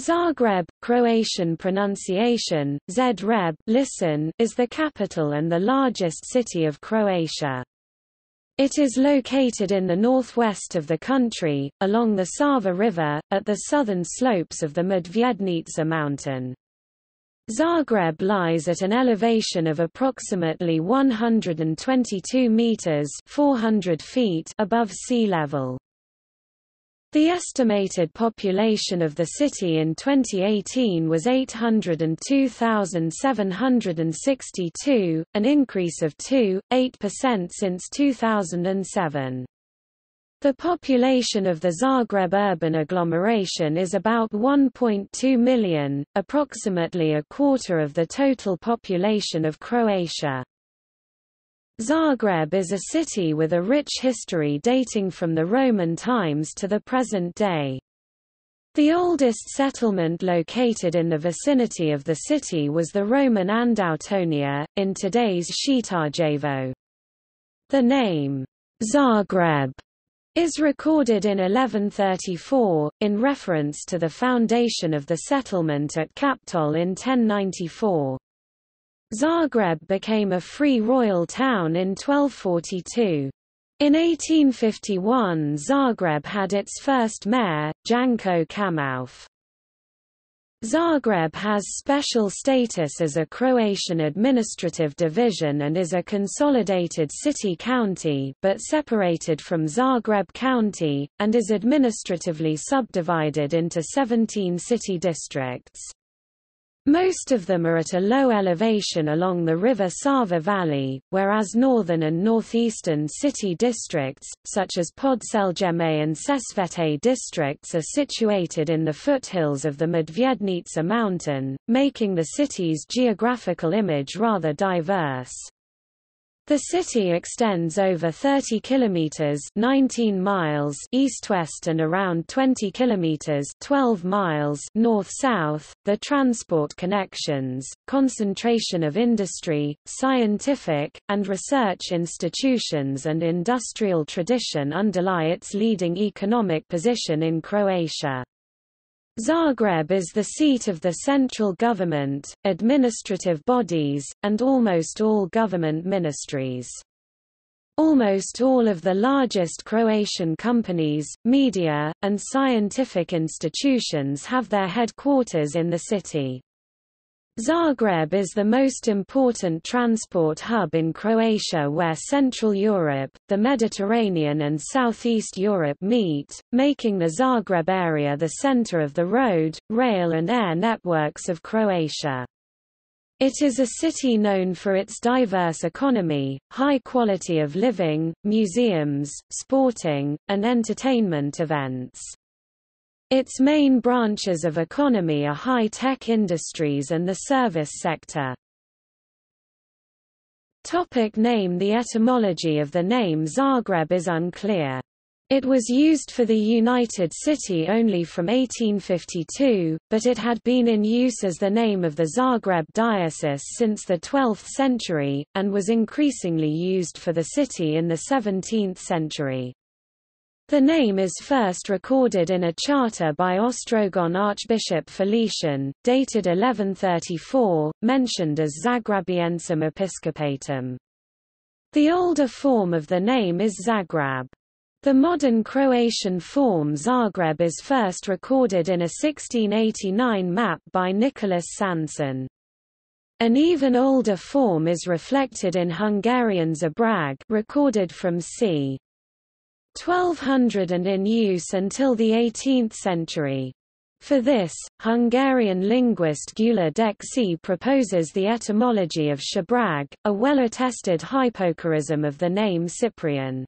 Zagreb, Croatian pronunciation, Zreb listen, is the capital and the largest city of Croatia. It is located in the northwest of the country, along the Sava River, at the southern slopes of the Medvednica mountain. Zagreb lies at an elevation of approximately 122 meters 400 feet above sea level. The estimated population of the city in 2018 was 802,762, an increase of 2.8% since 2007. The population of the Zagreb urban agglomeration is about 1.2 million, approximately a quarter of the total population of Croatia. Zagreb is a city with a rich history dating from the Roman times to the present day. The oldest settlement located in the vicinity of the city was the Roman Andautonia, in today's Šetarevo. The name, Zagreb, is recorded in 1134, in reference to the foundation of the settlement at Kaptol in 1094. Zagreb became a free royal town in 1242. In 1851 Zagreb had its first mayor, Janko Kamauf. Zagreb has special status as a Croatian administrative division and is a consolidated city-county but separated from Zagreb County, and is administratively subdivided into 17 city districts. Most of them are at a low elevation along the river Sava Valley, whereas northern and northeastern city districts, such as Podsljeme and Sesvete districts are situated in the foothills of the Medvednica mountain, making the city's geographical image rather diverse. The city extends over 30 kilometers, 19 miles east-west and around 20 kilometers, 12 miles north-south. The transport connections, concentration of industry, scientific and research institutions and industrial tradition underlie its leading economic position in Croatia. Zagreb is the seat of the central government, administrative bodies, and almost all government ministries. Almost all of the largest Croatian companies, media, and scientific institutions have their headquarters in the city. Zagreb is the most important transport hub in Croatia where Central Europe, the Mediterranean and Southeast Europe meet, making the Zagreb area the center of the road, rail and air networks of Croatia. It is a city known for its diverse economy, high quality of living, museums, sporting, and entertainment events. Its main branches of economy are high-tech industries and the service sector. Topic name The etymology of the name Zagreb is unclear. It was used for the United City only from 1852, but it had been in use as the name of the Zagreb diocese since the 12th century, and was increasingly used for the city in the 17th century. The name is first recorded in a charter by Esztergom Archbishop Felician, dated 1134, mentioned as Zagrabiensum Episcopatum. The older form of the name is Zagreb. The modern Croatian form Zagreb is first recorded in a 1689 map by Nicholas Sanson. An even older form is reflected in Hungarian Zabrag recorded from c. 1200 and in use until the 18th century. For this, Hungarian linguist Gyula Décsy proposes the etymology of Shabrag, a well-attested hypocorism of the name Cyprian.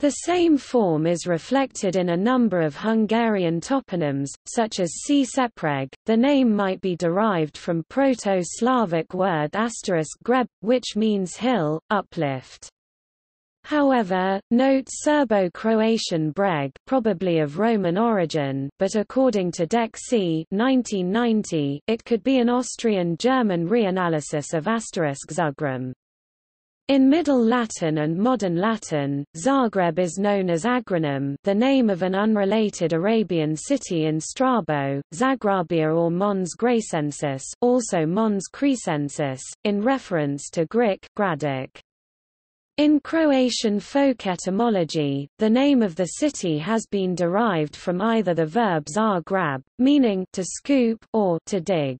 The same form is reflected in a number of Hungarian toponyms, such as C. Sepreg. The name might be derived from Proto-Slavic word asterisk greb, which means hill, uplift. However, note Serbo-Croatian breg probably of Roman origin, but according to Décsy 1990, it could be an Austrian-German reanalysis of asterisk Zugrum. In Middle Latin and Modern Latin, Zagreb is known as Agranum the name of an unrelated Arabian city in Strabo, Zagrabia or Mons Gracensis also Mons Crescensis, in reference to Greek Gradic. In Croatian folk etymology, the name of the city has been derived from either the verb zar grab, meaning to scoop or to dig.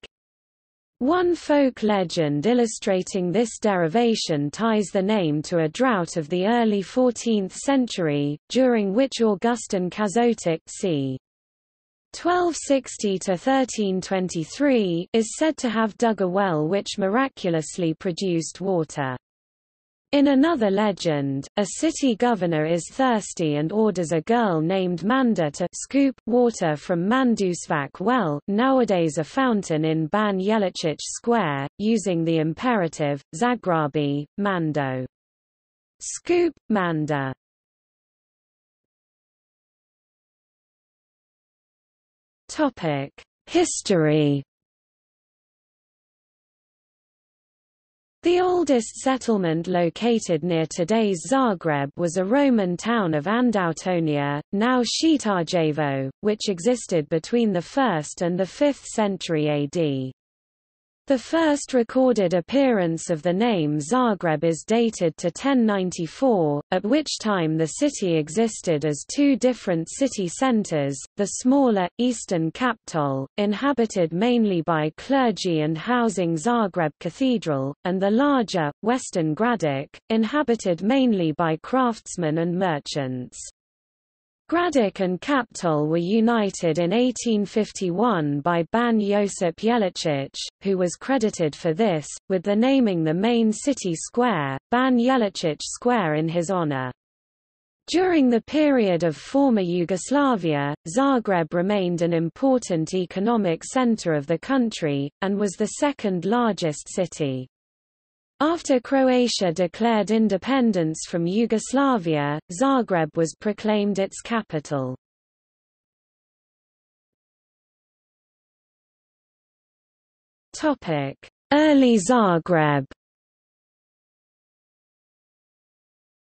One folk legend illustrating this derivation ties the name to a drought of the early 14th century, during which Augustin Kazotic c. 1260–1323 is said to have dug a well which miraculously produced water. In another legend, a city governor is thirsty and orders a girl named Manda to scoop water from Manduševac well nowadays a fountain in Ban Jelačić Square, using the imperative, Zagrabi, Mando. Scoop, Manda. History The oldest settlement located near today's Zagreb was a Roman town of Andautonia, now Šetarevo, which existed between the 1st and the 5th century AD. The first recorded appearance of the name Zagreb is dated to 1094, at which time the city existed as two different city centres, the smaller, eastern Kaptol, inhabited mainly by clergy and housing Zagreb Cathedral, and the larger, western Gradec, inhabited mainly by craftsmen and merchants. Gradec and Kaptol were united in 1851 by Ban Josip Jelačić, who was credited for this, with the naming the main city square, Ban Jelačić Square in his honor. During the period of former Yugoslavia, Zagreb remained an important economic center of the country, and was the second largest city. After Croatia declared independence from Yugoslavia, Zagreb was proclaimed its capital. Early Zagreb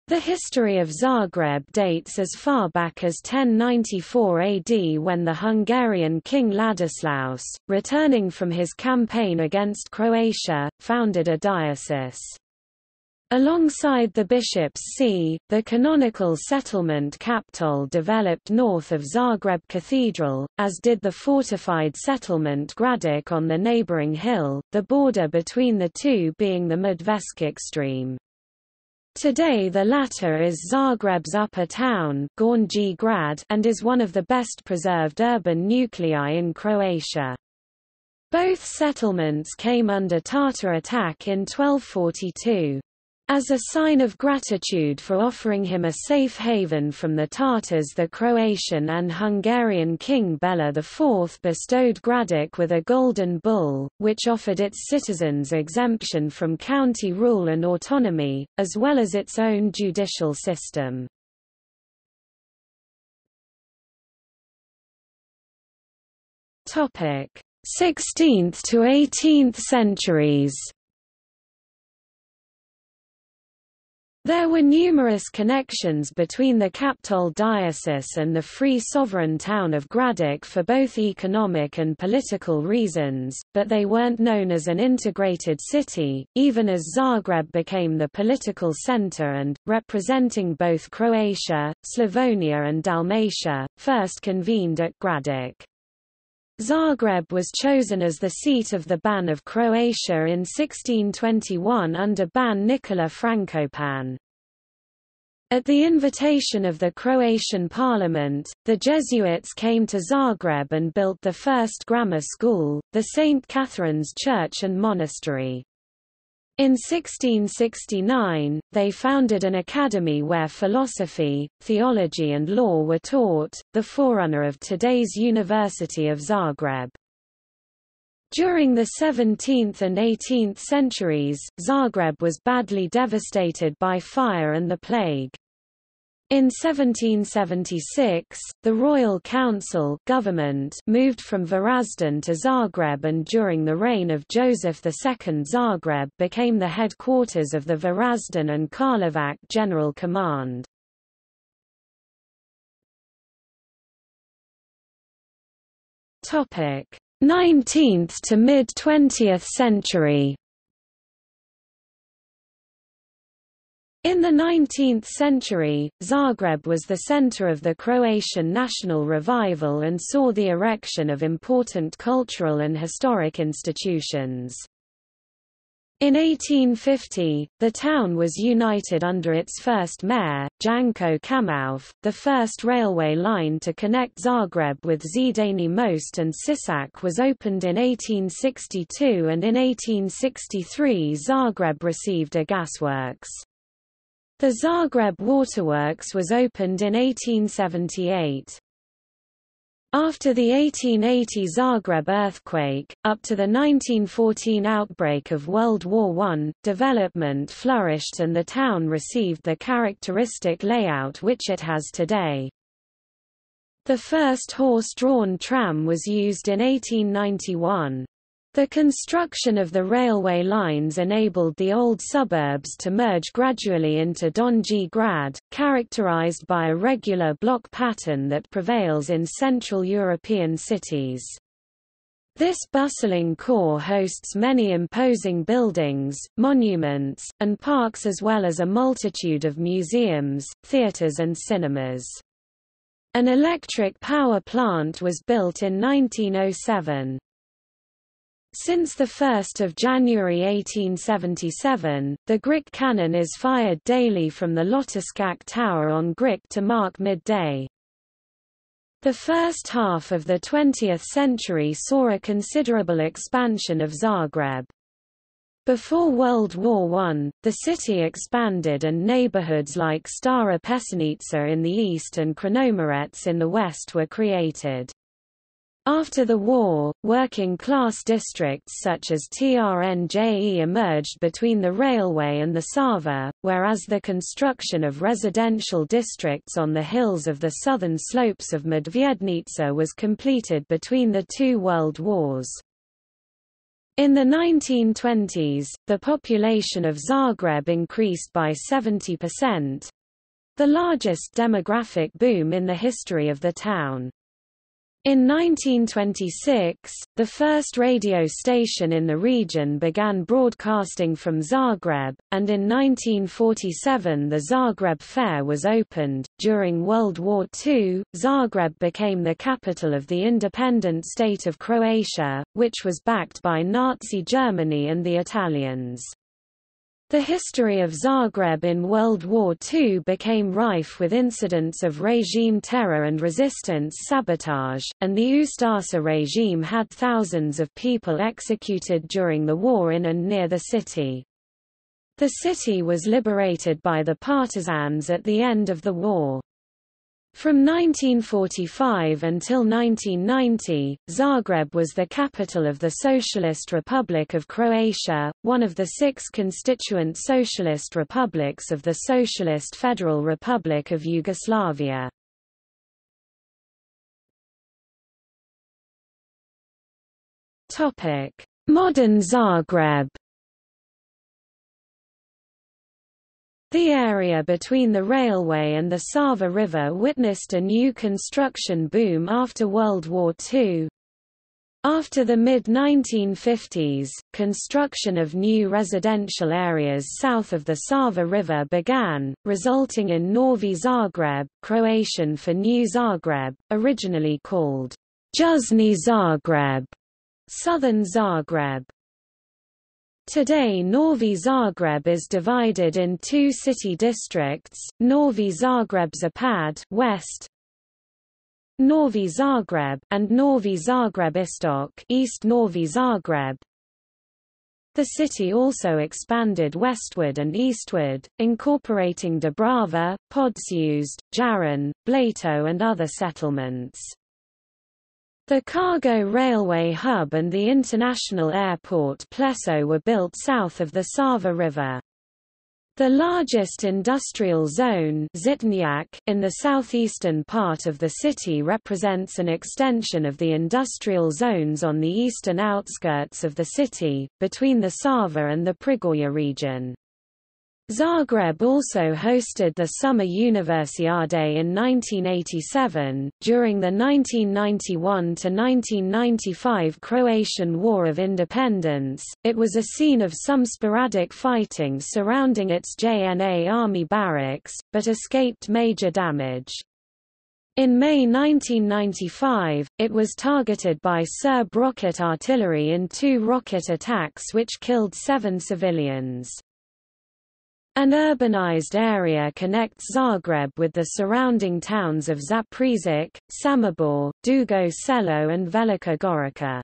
The history of Zagreb dates as far back as 1094 AD when the Hungarian king Ladislaus, returning from his campaign against Croatia, founded a diocese. Alongside the bishop's see, the canonical settlement Kaptol developed north of Zagreb Cathedral, as did the fortified settlement Gradec on the neighboring hill, the border between the two being the Medvešćak stream. Today the latter is Zagreb's upper town Gornji Grad and is one of the best preserved urban nuclei in Croatia. Both settlements came under Tatar attack in 1242. As a sign of gratitude for offering him a safe haven from the Tartars the Croatian and Hungarian king Bela IV bestowed Gradec with a golden bull, which offered its citizens exemption from county rule and autonomy, as well as its own judicial system. Topic: 16th to 18th centuries. There were numerous connections between the Kaptol diocese and the free sovereign town of Gradec for both economic and political reasons, but they weren't known as an integrated city, even as Zagreb became the political center and, representing both Croatia, Slavonia and Dalmatia, first convened at Gradec. Zagreb was chosen as the seat of the Ban of Croatia in 1621 under Ban Nikola Frankopan. At the invitation of the Croatian parliament, the Jesuits came to Zagreb and built the first grammar school, the St. Catherine's Church and Monastery. In 1669, they founded an academy where philosophy, theology and law were taught, the forerunner of today's University of Zagreb. During the 17th and 18th centuries, Zagreb was badly devastated by fire and the plague. In 1776, the Royal Council government moved from Varazdin to Zagreb and during the reign of Joseph II Zagreb became the headquarters of the Varazdin and Karlovac General Command. Topic: 19th to mid-20th century. In the 19th century, Zagreb was the center of the Croatian national revival and saw the erection of important cultural and historic institutions. In 1850, the town was united under its first mayor, Janko Kamauf. The first railway line to connect Zagreb with Zidani Most and Sisak was opened in 1862 and in 1863 Zagreb received a gasworks. The Zagreb Waterworks was opened in 1878. After the 1880 Zagreb earthquake, up to the 1914 outbreak of World War I, development flourished and the town received the characteristic layout which it has today. The first horse-drawn tram was used in 1891. The construction of the railway lines enabled the old suburbs to merge gradually into Donji Grad, characterized by a regular block pattern that prevails in Central European cities. This bustling core hosts many imposing buildings, monuments, and parks as well as a multitude of museums, theaters and cinemas. An electric power plant was built in 1907. Since 1 January 1877, the Gric cannon is fired daily from the Lotrščak Tower on Gric to mark midday. The first half of the 20th century saw a considerable expansion of Zagreb. Before World War I, the city expanded and neighborhoods like Stara Peščenica in the east and Crnomerec in the west were created. After the war, working-class districts such as TRNJE emerged between the railway and the Sava, whereas the construction of residential districts on the hills of the southern slopes of Medvednica was completed between the two world wars. In the 1920s, the population of Zagreb increased by 70%, the largest demographic boom in the history of the town. In 1926, the first radio station in the region began broadcasting from Zagreb, and in 1947 the Zagreb Fair was opened. During World War II, Zagreb became the capital of the independent state of Croatia, which was backed by Nazi Germany and the Italians. The history of Zagreb in World War II became rife with incidents of regime terror and resistance sabotage, and the Ustasa regime had thousands of people executed during the war in and near the city. The city was liberated by the partisans at the end of the war. From 1945 until 1990, Zagreb was the capital of the Socialist Republic of Croatia, one of the six constituent socialist republics of the Socialist Federal Republic of Yugoslavia. Modern Zagreb The area between the railway and the Sava River witnessed a new construction boom after World War II. After the mid-1950s, construction of new residential areas south of the Sava River began, resulting in Novi Zagreb, Croatian for New Zagreb, originally called Južni Zagreb, Southern Zagreb. Today Novi Zagreb is divided in two city districts, Novi Zagreb Zapad west, Novi Zagreb and Novi Zagreb Istok East Novi Zagreb. The city also expanded westward and eastward, incorporating Dubrava, Podsused, Jarun, Blato and other settlements. The cargo railway hub and the international airport Pleso were built south of the Sava River. The largest industrial zone in the southeastern part of the city represents an extension of the industrial zones on the eastern outskirts of the city, between the Sava and the Prigorje region. Zagreb also hosted the Summer Universiade in 1987. During the 1991 to 1995 Croatian War of Independence, it was a scene of some sporadic fighting surrounding its JNA army barracks, but escaped major damage. In May 1995, it was targeted by Serb rocket artillery in two rocket attacks which killed seven civilians. An urbanized area connects Zagreb with the surrounding towns of Zaprešić, Samobor, Dugo Selo and Velika Gorica.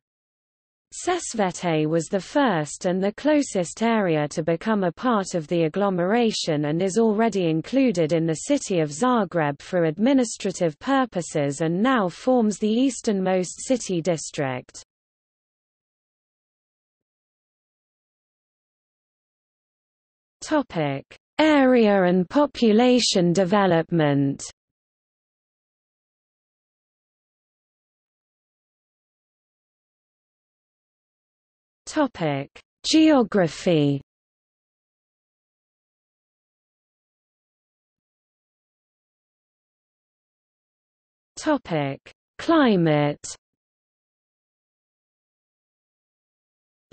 Sesvete was the first and the closest area to become a part of the agglomeration and is already included in the city of Zagreb for administrative purposes and now forms the easternmost city district. Topic: Area and population development. Topic: Geography. Topic: Climate.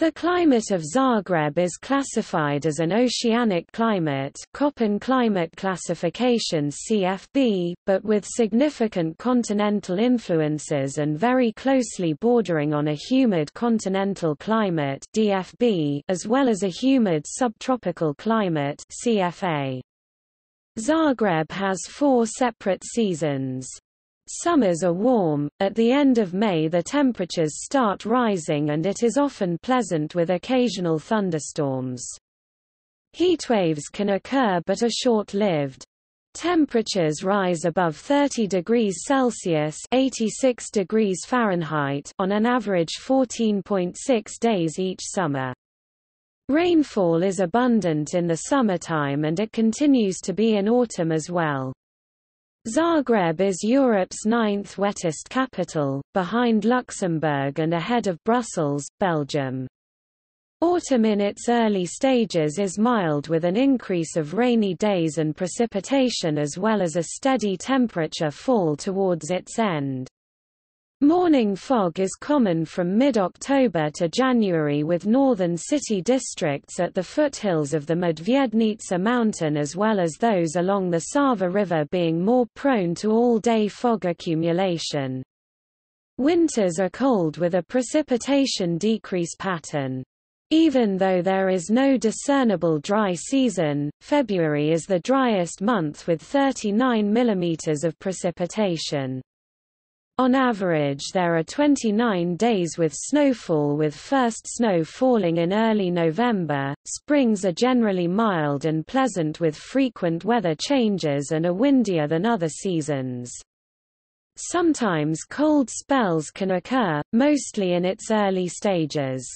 The climate of Zagreb is classified as an oceanic climate Köppen climate classification CFB, but with significant continental influences and very closely bordering on a humid continental climate DFB, as well as a humid subtropical climate CFA. Zagreb has four separate seasons. Summers are warm, at the end of May the temperatures start rising and it is often pleasant with occasional thunderstorms. Heatwaves can occur but are short-lived. Temperatures rise above 30 degrees Celsius 86 degrees Fahrenheit on an average 14.6 days each summer. Rainfall is abundant in the summertime and it continues to be in autumn as well. Zagreb is Europe's ninth wettest capital, behind Luxembourg and ahead of Brussels, Belgium. Autumn in its early stages is mild with an increase of rainy days and precipitation as well as a steady temperature fall towards its end. Morning fog is common from mid-October to January with northern city districts at the foothills of the Medvednica mountain as well as those along the Sava River being more prone to all-day fog accumulation. Winters are cold with a precipitation decrease pattern. Even though there is no discernible dry season, February is the driest month with 39 mm of precipitation. On average there are 29 days with snowfall with first snow falling in early November. Springs are generally mild and pleasant with frequent weather changes and are windier than other seasons. Sometimes cold spells can occur, mostly in its early stages.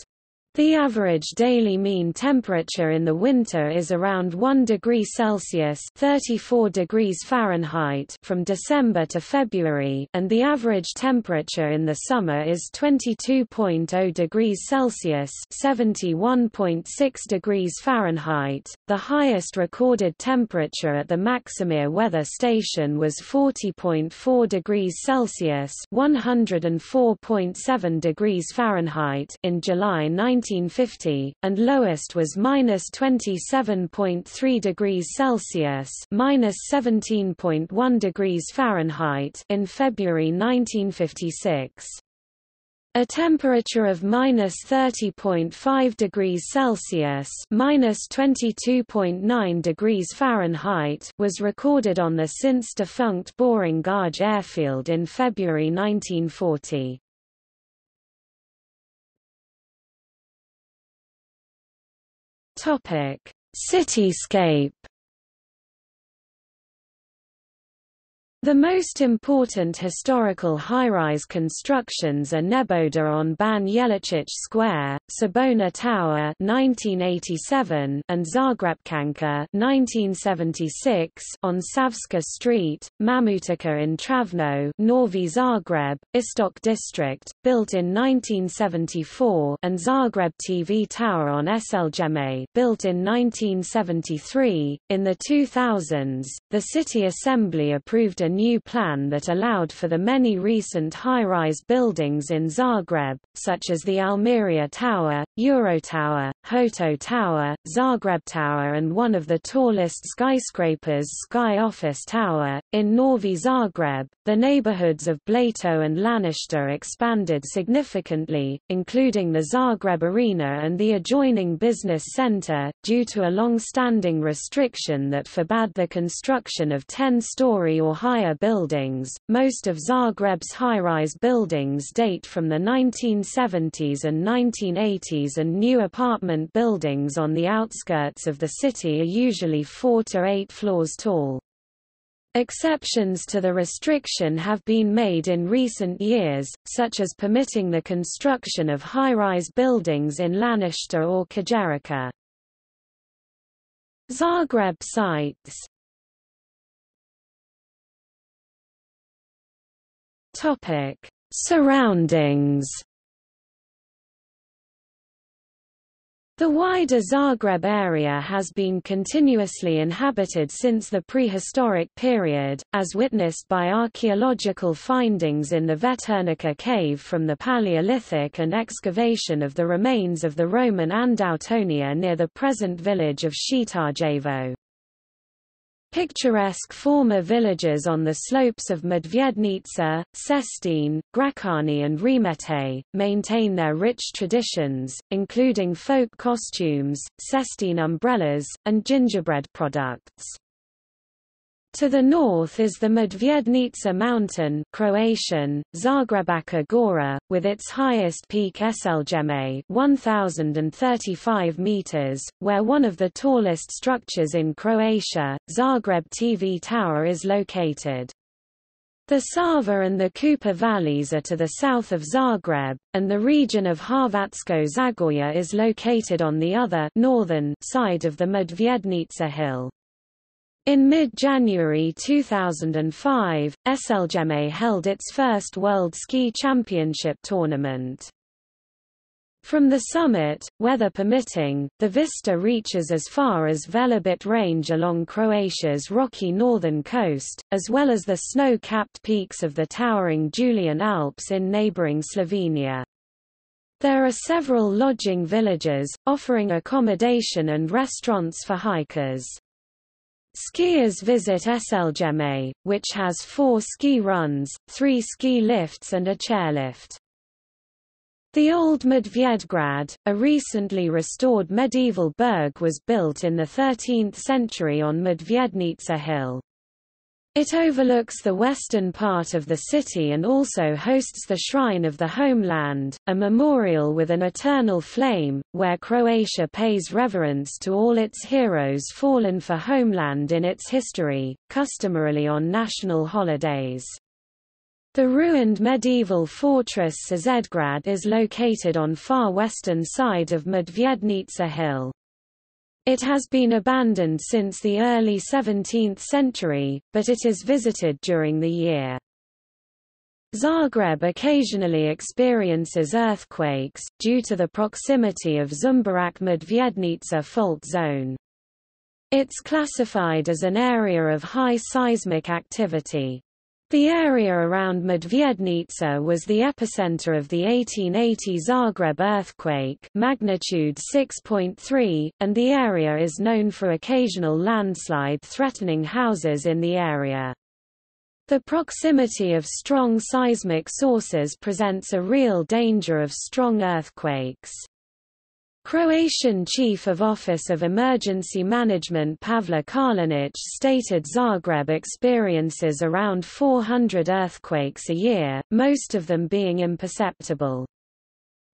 The average daily mean temperature in the winter is around 1 degree Celsius (34 degrees Fahrenheit) from December to February, and the average temperature in the summer is 22.0 degrees Celsius (71.6 degrees Fahrenheit). The highest recorded temperature at the Maksimir weather station was 40.4 degrees Celsius (104.7 degrees Fahrenheit) in July 19 1950, and lowest was minus 27.3 degrees Celsius minus 17.1 degrees Fahrenheit in February 1956. A temperature of minus 30.5 degrees Celsius minus 22.9 degrees Fahrenheit was recorded on the since defunct Borongaj airfield in February 1940. Topic: Cityscape. The most important historical high-rise constructions are Neboder on Ban Jelačić Square, Cibona Tower 1987 and Zagrebčanka 1976 on Savska Street, Mamutica in Travno Novi Zagreb, Istok District, built in 1974 and Zagreb TV Tower on Sljeme built in 1973. In the 2000s, the City Assembly approved a new plan that allowed for the many recent high-rise buildings in Zagreb, such as the Almeria Tower, Eurotower, Hoto Tower, Zagreb Tower and one of the tallest skyscrapers Sky Office Tower. In Novi Zagreb, the neighborhoods of Blato and Laništa expanded significantly, including the Zagreb Arena and the adjoining business center, due to a long-standing restriction that forbade the construction of 10-story or higher buildings. Most of Zagreb's high-rise buildings date from the 1970s and 1980s and new apartment buildings on the outskirts of the city are usually 4 to 8 floors tall. Exceptions to the restriction have been made in recent years, such as permitting the construction of high-rise buildings in Laništa or Kajzerica. Zagreb sites Topic: Surroundings. The wider Zagreb area has been continuously inhabited since the prehistoric period, as witnessed by archaeological findings in the Veternica cave from the Paleolithic and excavation of the remains of the Roman Andautonia near the present village of Šetarevo. Picturesque former villages on the slopes of Medvednica, Šestin, Gračani and Remete, maintain their rich traditions, including folk costumes, Šestin umbrellas, and gingerbread products. To the north is the Medvednica mountain Croatian, Zagrebačka Gora, with its highest peak Sljeme 1,035 meters, where one of the tallest structures in Croatia, Zagreb TV Tower is located. The Sava and the Kupa valleys are to the south of Zagreb, and the region of Hrvatsko Zagorje is located on the other northern side of the Medvednica hill. In mid-January 2005, Sljeme held its first World Ski Championship tournament. From the summit, weather permitting, the vista reaches as far as Velebit Range along Croatia's rocky northern coast, as well as the snow-capped peaks of the towering Julian Alps in neighboring Slovenia. There are several lodging villages, offering accommodation and restaurants for hikers. Skiers visit Sljeme, which has four ski runs, three ski lifts and a chairlift. The old Medvedgrad, a recently restored medieval burg was built in the 13th century on Medvednica Hill. It overlooks the western part of the city and also hosts the Shrine of the Homeland, a memorial with an eternal flame, where Croatia pays reverence to all its heroes fallen for homeland in its history, customarily on national holidays. The ruined medieval fortress Susedgrad is located on far western side of Medvednica Hill. It has been abandoned since the early 17th century, but it is visited during the year. Zagreb occasionally experiences earthquakes, due to the proximity of Žumberak Medvednica fault zone. It's classified as an area of high seismic activity. The area around Medvednica was the epicenter of the 1880 Zagreb earthquake magnitude 6.3, and the area is known for occasional landslide threatening houses in the area. The proximity of strong seismic sources presents a real danger of strong earthquakes. Croatian Chief of Office of Emergency Management Pavla Karlinic stated Zagreb experiences around 400 earthquakes a year, most of them being imperceptible.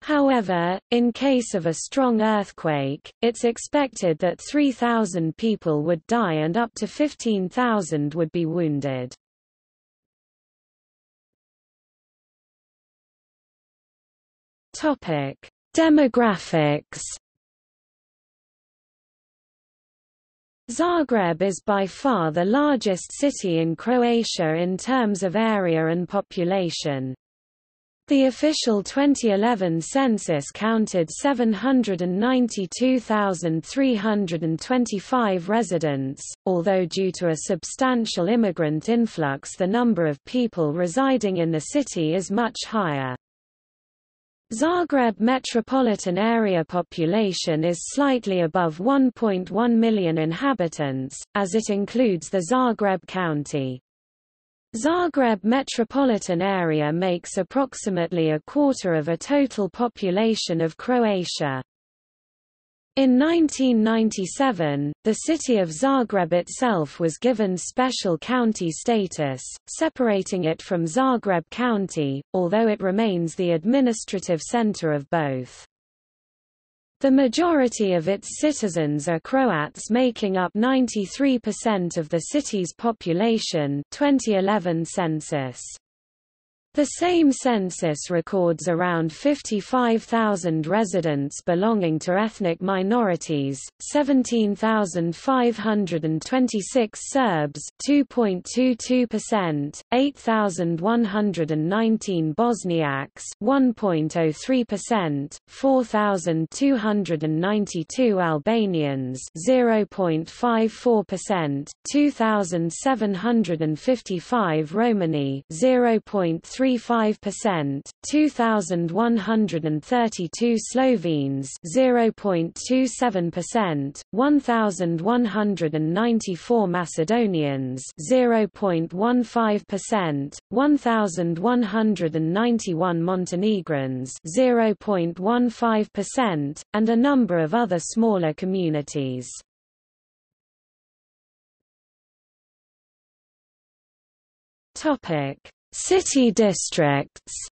However, in case of a strong earthquake, it's expected that 3,000 people would die and up to 15,000 would be wounded. Topic. Demographics. Zagreb is by far the largest city in Croatia in terms of area and population. The official 2011 census counted 792,325 residents, although due to a substantial immigrant influx the number of people residing in the city is much higher. Zagreb metropolitan area population is slightly above 1.1 million inhabitants, as it includes the Zagreb County. Zagreb metropolitan area makes approximately a quarter of a total population of Croatia. In 1997, the city of Zagreb itself was given special county status, separating it from Zagreb County, although it remains the administrative center of both. The majority of its citizens are Croats making up 93% of the city's population 2011 census. The same census records around 55,000 residents belonging to ethnic minorities, 17,526 Serbs 2.22%, 8,119 Bosniaks 1.03%, 4,292 Albanians 0.54%, 2,755 Romani 0.3 0.35%, 2132 Slovenes 0.27%, 1194 Macedonians 0.15%, 1191 Montenegrins 0.15%, and a number of other smaller communities. Topic City districts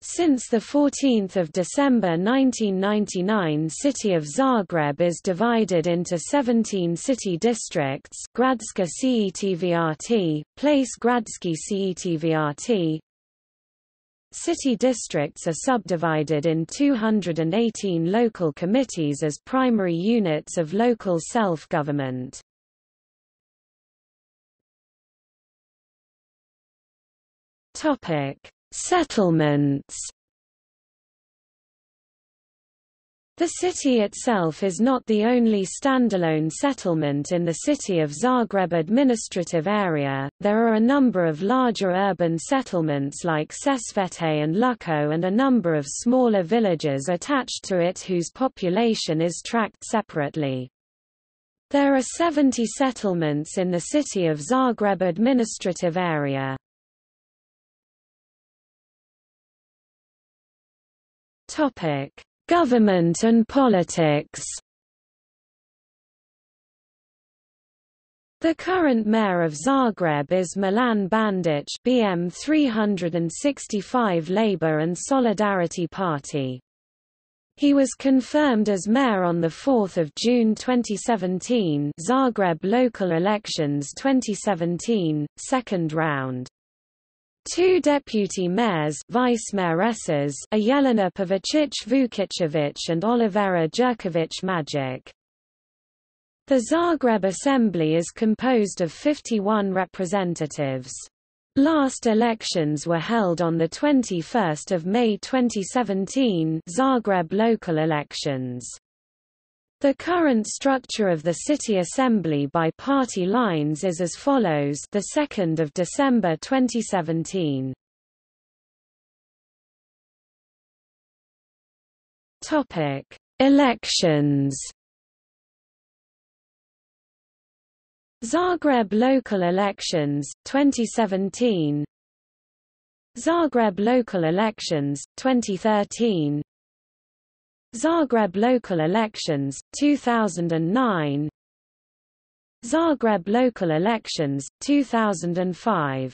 Since 14 December 1999 city of Zagreb is divided into 17 city districts Gradska CETVRT, Place Gradski CETVRT, City districts are subdivided in 218 local committees as primary units of local self-government. Topic: Settlements. The city itself is not the only standalone settlement in the city of Zagreb administrative area, there are a number of larger urban settlements like Sesvete and Lučko and a number of smaller villages attached to it whose population is tracked separately. There are 70 settlements in the city of Zagreb administrative area. Topic: Government and politics. The current mayor of Zagreb is Milan Bandic BM 365 Labour and Solidarity Party. He was confirmed as mayor on 4 June 2017 Zagreb local elections 2017, second round. Two deputy mayors vice-mayoresses are Jelena Pavicic Vukicevic and Olivera Jurkovic Magic. The Zagreb Assembly is composed of 51 representatives. Last elections were held on 21 May 2017 Zagreb local elections. The current structure of the City Assembly by party lines is as follows the 2nd of December 2017. Topic: Elections. Zagreb local elections 2017 Zagreb local elections 2013 Zagreb local elections, 2009 Zagreb local elections, 2005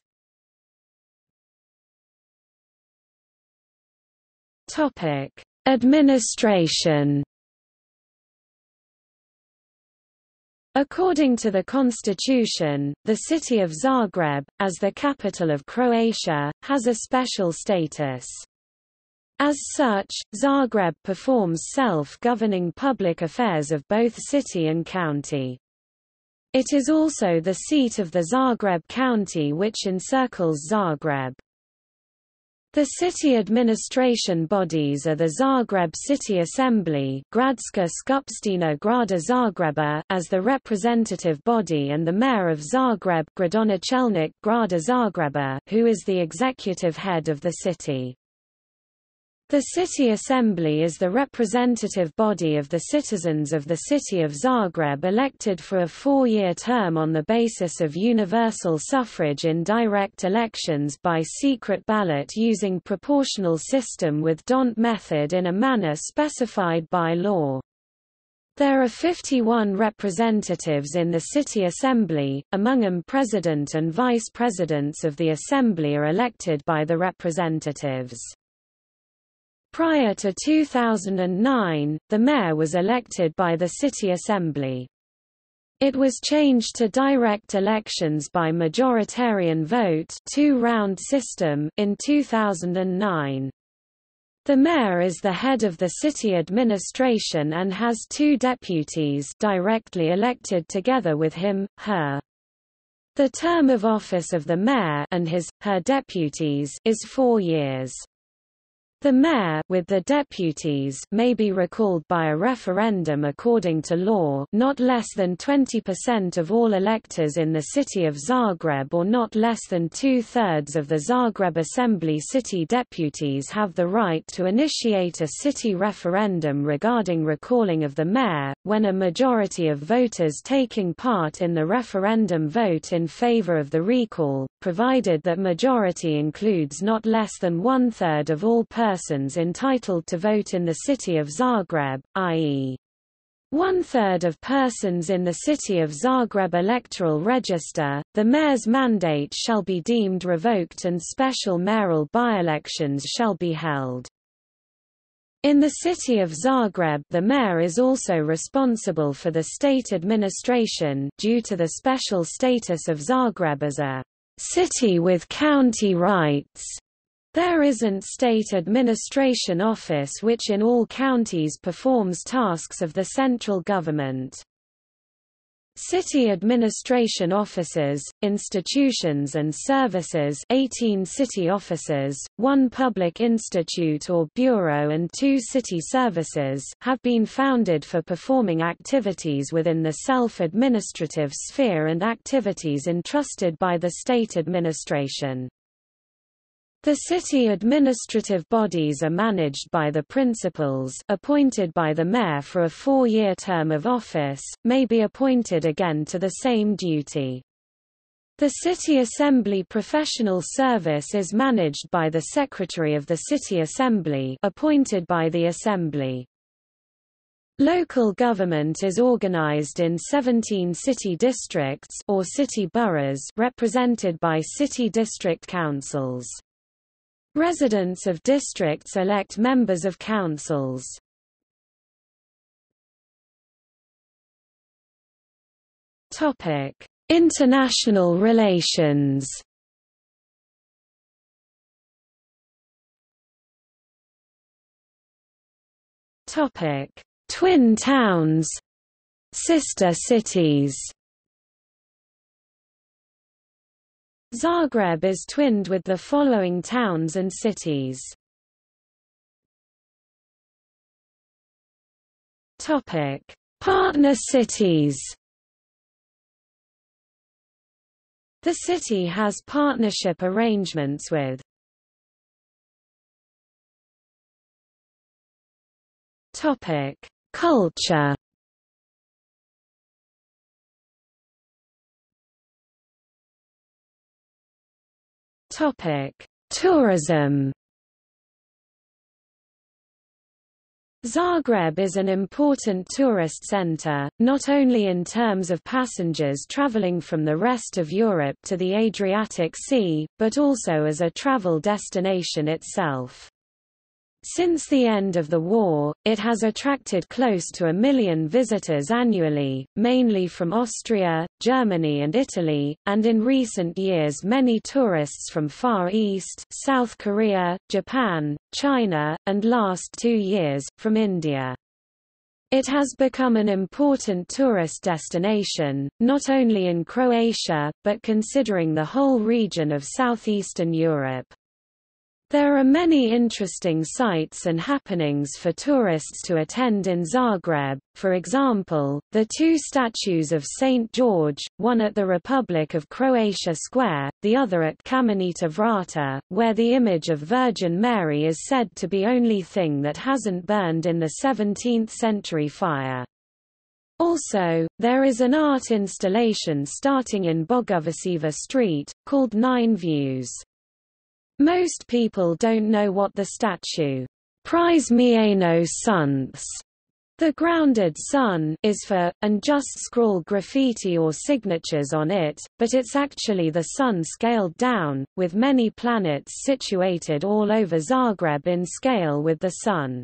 Topic: Administration According to the constitution, the city of Zagreb, as the capital of Croatia, has a special status. As such, Zagreb performs self-governing public affairs of both city and county. It is also the seat of the Zagreb County which encircles Zagreb. The city administration bodies are the Zagreb City Assembly Gradska Skupština Grada Zagreba as the representative body and the mayor of Zagreb Gradonačelnik Grada Zagreba who is the executive head of the city. The City Assembly is the representative body of the citizens of the city of Zagreb elected for a four-year term on the basis of universal suffrage in direct elections by secret ballot using proportional system with D'Hondt method in a manner specified by law. There are 51 representatives in the City Assembly, among them President and Vice Presidents of the Assembly are elected by the representatives. Prior to 2009, the mayor was elected by the city assembly. It was changed to direct elections by majoritarian vote two-round system in 2009. The mayor is the head of the city administration and has two deputies directly elected together with him, her. The term of office of the mayor and his, her deputies is four years. The mayor with the deputies may be recalled by a referendum according to law not less than 20% of all electors in the city of Zagreb or not less than two-thirds of the Zagreb Assembly city deputies have the right to initiate a city referendum regarding recalling of the mayor, when a majority of voters taking part in the referendum vote in favor of the recall, provided that majority includes not less than one-third of all persons entitled to vote in the city of Zagreb, i.e. One-third of persons in the city of Zagreb electoral register, the mayor's mandate shall be deemed revoked and special mayoral by-elections shall be held. In the city of Zagreb the mayor is also responsible for the state administration due to the special status of Zagreb as a city with county rights. There isn't state administration office which in all counties performs tasks of the central government. City administration offices, institutions and services 18 city offices, one public institute or bureau and two city services have been founded for performing activities within the self-administrative sphere and activities entrusted by the state administration. The city administrative bodies are managed by the principals appointed by the mayor for a four-year term of office, may be appointed again to the same duty. The City Assembly Professional Service is managed by the Secretary of the City Assembly appointed by the Assembly. Local government is organized in 17 city districts or city boroughs represented by city district councils. Residents of districts elect members of councils. Topic: International relations. Topic: Twin towns, sister cities. Zagreb is twinned with the following towns and cities. Topic: Partner cities. The city has partnership arrangements with Topic: Culture Topic: Tourism. Zagreb is an important tourist center, not only in terms of passengers traveling from the rest of Europe to the Adriatic Sea, but also as a travel destination itself. Since the end of the war, it has attracted close to a million visitors annually, mainly from Austria, Germany and Italy, and in recent years many tourists from Far East South Korea, Japan, China, and last two years, from India. It has become an important tourist destination, not only in Croatia, but considering the whole region of southeastern Europe. There are many interesting sites and happenings for tourists to attend in Zagreb, for example, the two statues of St. George, one at the Republic of Croatia Square, the other at Kamenita Vrata, where the image of Virgin Mary is said to be only thing that hasn't burned in the 17th-century fire. Also, there is an art installation starting in Bogovićeva Street, called Nine Views. Most people don't know what the statue, Prize Mieno Sunths, the grounded sun, is for, and just scrawl graffiti or signatures on it, but it's actually the sun scaled down, with many planets situated all over Zagreb in scale with the sun.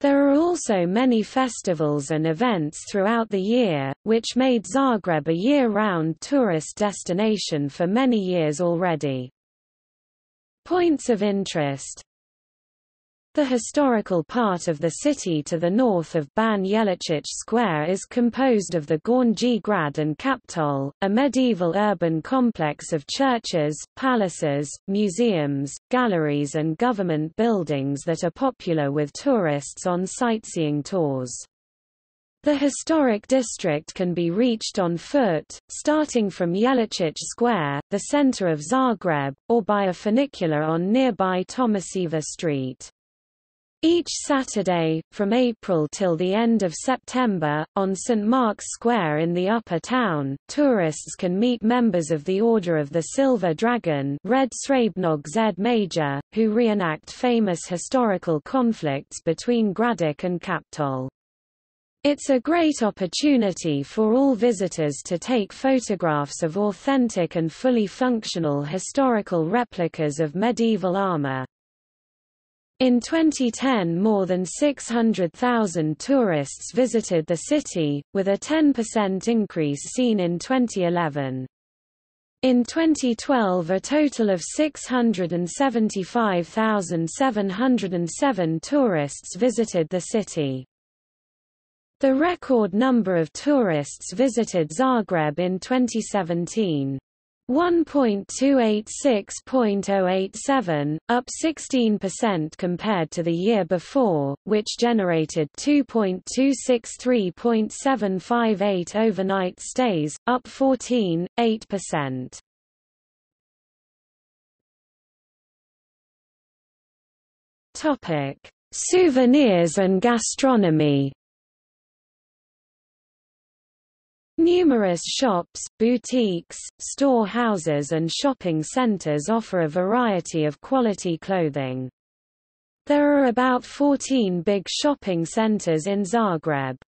There are also many festivals and events throughout the year, which made Zagreb a year-round tourist destination for many years already. Points of interest the historical part of the city to the north of Ban Jelačić Square is composed of the Gornji Grad and Kaptol, a medieval urban complex of churches, palaces, museums, galleries and government buildings that are popular with tourists on sightseeing tours. The historic district can be reached on foot, starting from Jelačić Square, the center of Zagreb, or by a funicular on nearby Tomićeva Street. Each Saturday, from April till the end of September, on St. Mark's Square in the Upper Town, tourists can meet members of the Order of the Silver Dragon Red Srebrnog Zmaja, who reenact famous historical conflicts between Gradec and Kaptol. It's a great opportunity for all visitors to take photographs of authentic and fully functional historical replicas of medieval armor. In 2010 more than 600,000 tourists visited the city, with a 10% increase seen in 2011. In 2012 a total of 675,707 tourists visited the city. The record number of tourists visited Zagreb in 2017. 1.286.087, up 16% compared to the year before, which generated 2.263.758 overnight stays, up 14.8%. Topic: Souvenirs and gastronomy. Numerous shops, boutiques, store houses and shopping centers offer a variety of quality clothing. There are about 14 big shopping centers in Zagreb.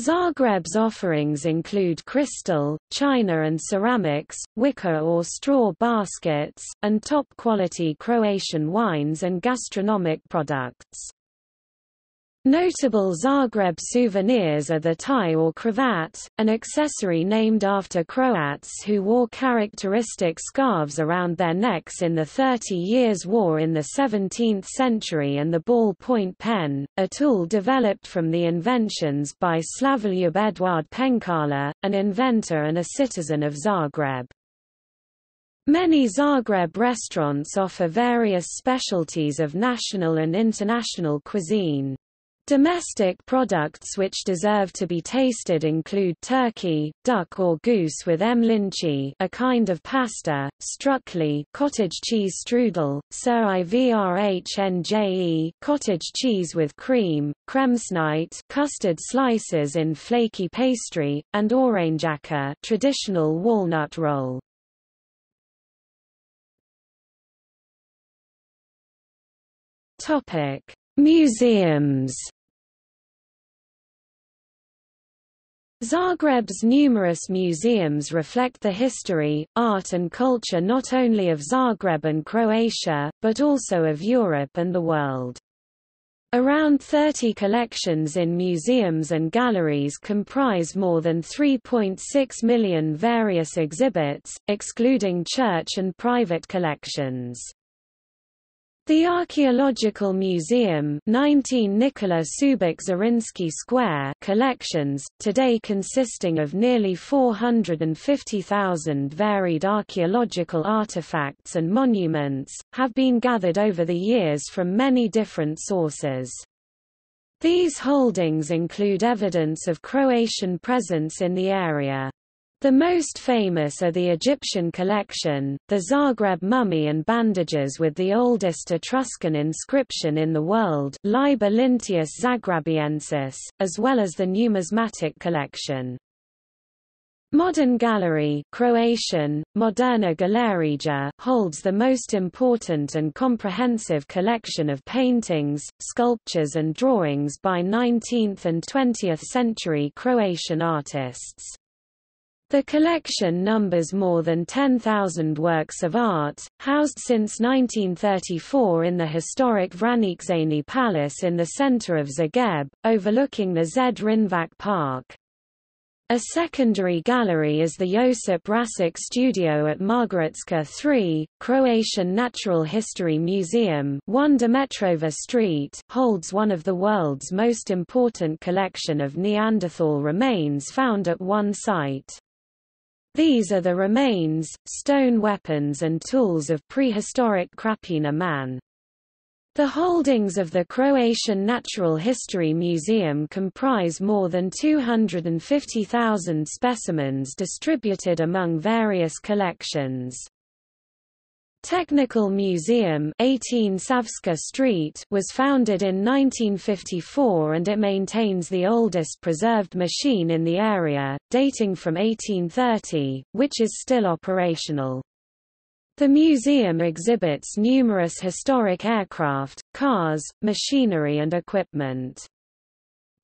Zagreb's offerings include crystal, china and ceramics, wicker or straw baskets, and top-quality Croatian wines and gastronomic products. Notable Zagreb souvenirs are the tie or cravat, an accessory named after Croats who wore characteristic scarves around their necks in the Thirty Years' War in the 17th century and the ball-point pen, a tool developed from the inventions by Slavoljub Eduard Penkala, an inventor and a citizen of Zagreb. Many Zagreb restaurants offer various specialties of national and international cuisine. Domestic products which deserve to be tasted include turkey, duck or goose with mlinci, a kind of pasta, štrukli, cottage cheese strudel, sir ivrhnje, cottage cheese with cream, kremšnite, custard slices in flaky pastry, and orehnjača, traditional walnut roll. Topic: Museums Zagreb's numerous museums reflect the history, art and culture not only of Zagreb and Croatia, but also of Europe and the world. Around 30 collections in museums and galleries comprise more than 3.6 million various exhibits, excluding church and private collections. The Archaeological Museum 19 Nikola Zrinski Square collections, today consisting of nearly 450,000 varied archaeological artifacts and monuments, have been gathered over the years from many different sources. These holdings include evidence of Croatian presence in the area. The most famous are the Egyptian collection, the Zagreb mummy and bandages with the oldest Etruscan inscription in the world Liber Linteus Zagrabiensis, as well as the numismatic collection. Modern Gallery Croatian, Moderna Galerija holds the most important and comprehensive collection of paintings, sculptures and drawings by 19th and 20th century Croatian artists. The collection numbers more than 10,000 works of art, housed since 1934 in the historic Vraničani Palace in the center of Zagreb, overlooking the Zed Park. A secondary gallery is the Josip Račić Studio at Margaretska 3, Croatian Natural History Museum 1 Demetrova Street holds one of the world's most important collection of Neanderthal remains found at one site. These are the remains, stone weapons and tools of prehistoric Krapina man. The holdings of the Croatian Natural History Museum comprise more than 250,000 specimens distributed among various collections. Technical Museum 18 Savska Street was founded in 1954 and it maintains the oldest preserved machine in the area, dating from 1830, which is still operational. The museum exhibits numerous historic aircraft, cars, machinery and equipment.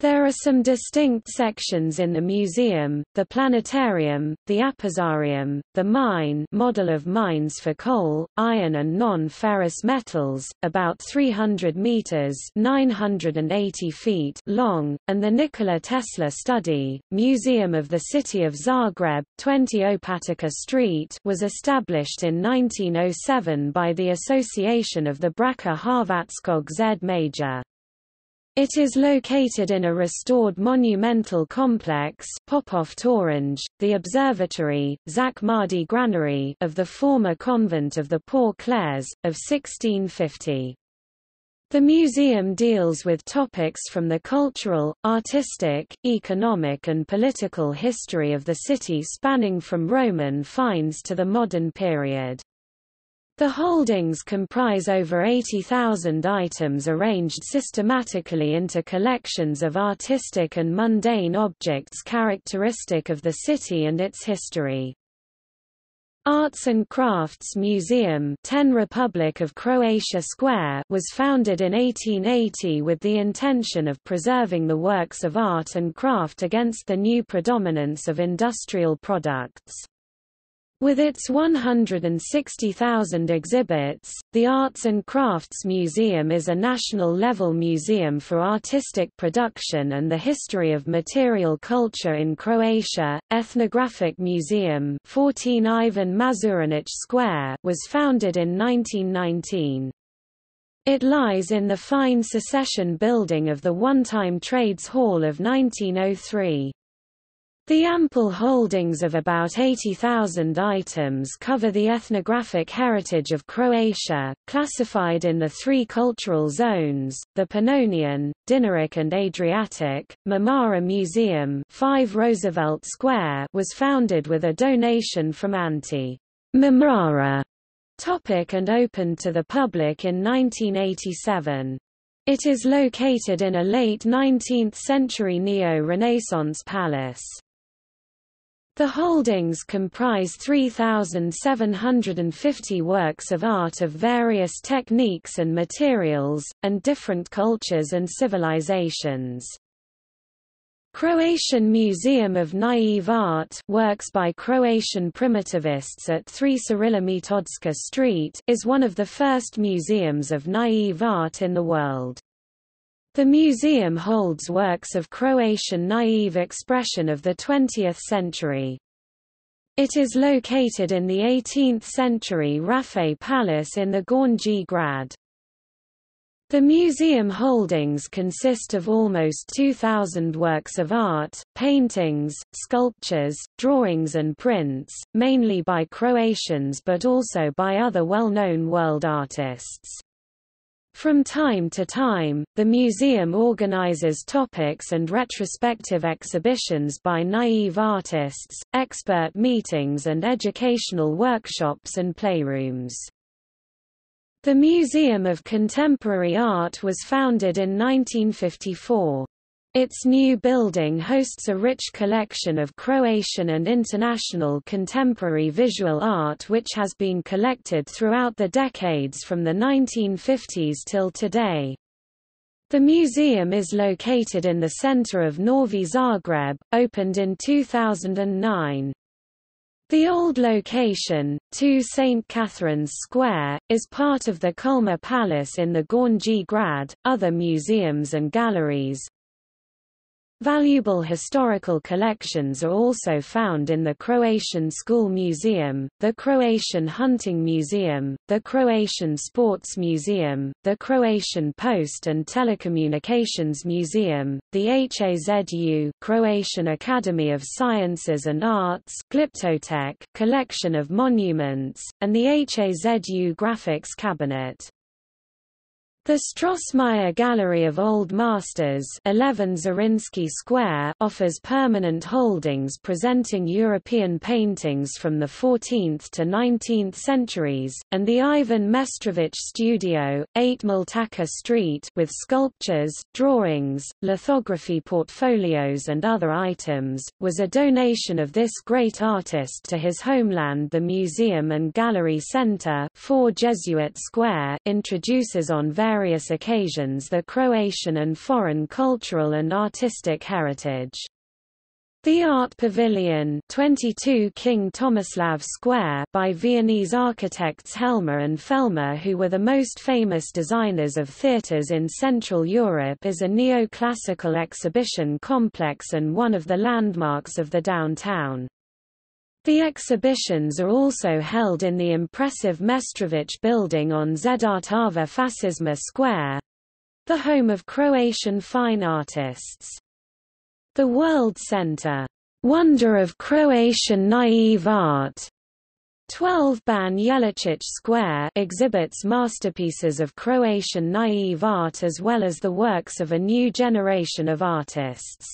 There are some distinct sections in the museum, the planetarium, the apisarium, the mine model of mines for coal, iron and non-ferrous metals, about 300 meters 980 feet long, and the Nikola Tesla study. Museum of the City of Zagreb, 20 Opatička Street was established in 1907 by the Association of the Braća Hrvatskog Zmaja. It is located in a restored monumental complex Popov toranj, the observatory, Zakmardi Granary of the former convent of the Poor Clares, of 1650. The museum deals with topics from the cultural, artistic, economic and political history of the city spanning from Roman finds to the modern period. The holdings comprise over 80,000 items arranged systematically into collections of artistic and mundane objects characteristic of the city and its history. Arts and Crafts Museum 10 Republic of Croatia Square was founded in 1880 with the intention of preserving the works of art and craft against the new predominance of industrial products. With its 160,000 exhibits, the Arts and Crafts Museum is a national-level museum for artistic production and the history of material culture in Croatia. Ethnographic Museum 14 Ivan Mažuranić Square was founded in 1919. It lies in the fine secession building of the one-time Trades Hall of 1903. The ample holdings of about 80,000 items cover the ethnographic heritage of Croatia, classified in the three cultural zones, the Pannonian, Dinaric and Adriatic. Mimara Museum 5 Roosevelt Square was founded with a donation from Ante. Mimara topic and opened to the public in 1987. It is located in a late 19th-century neo-Renaissance palace. The holdings comprise 3,750 works of art of various techniques and materials, and different cultures and civilizations. Croatian Museum of Naive Art works by Croatian primitivists at 3 Ćirilometodska Street is one of the first museums of naive art in the world. The museum holds works of Croatian naive expression of the 20th century. It is located in the 18th-century Raffay Palace in the Gornji Grad. The museum holdings consist of almost 2,000 works of art, paintings, sculptures, drawings and prints, mainly by Croatians but also by other well-known world artists. From time to time, the museum organizes topics and retrospective exhibitions by naive artists, expert meetings and educational workshops and playrooms. The Museum of Contemporary Art was founded in 1954. Its new building hosts a rich collection of Croatian and international contemporary visual art which has been collected throughout the decades from the 1950s till today. The museum is located in the center of Novi Zagreb, opened in 2009. The old location, 2 St. Catherine's Square, is part of the Kulmer Palace in the Gornji Grad. Other museums and galleries, Valuable historical collections are also found in the Croatian School Museum, the Croatian Hunting Museum, the Croatian Sports Museum, the Croatian Post and Telecommunications Museum, the HAZU Croatian Academy of Sciences and Arts Glyptotek collection of monuments, and the HAZU Graphics Cabinet. The Strossmayer Gallery of Old Masters 11 Zrinski Square offers permanent holdings presenting European paintings from the 14th to 19th centuries, and the Ivan Meštrović Studio, 8 Mletačka Street with sculptures, drawings, lithography portfolios and other items, was a donation of this great artist to his homeland. The Museum and Gallery Center 4 Jesuit Square introduces on various various occasions the Croatian and foreign cultural and artistic heritage. The Art Pavilion 22 King Tomislav Square by Viennese architects Helmer and Fellner who were the most famous designers of theatres in Central Europe is a neoclassical exhibition complex and one of the landmarks of the downtown. The exhibitions are also held in the impressive Meštrović building on Zedartava Fascisma Square, the home of Croatian fine artists. The World Center, Wonder of Croatian Naive Art, 12 Ban Jelačić Square exhibits masterpieces of Croatian naive art as well as the works of a new generation of artists.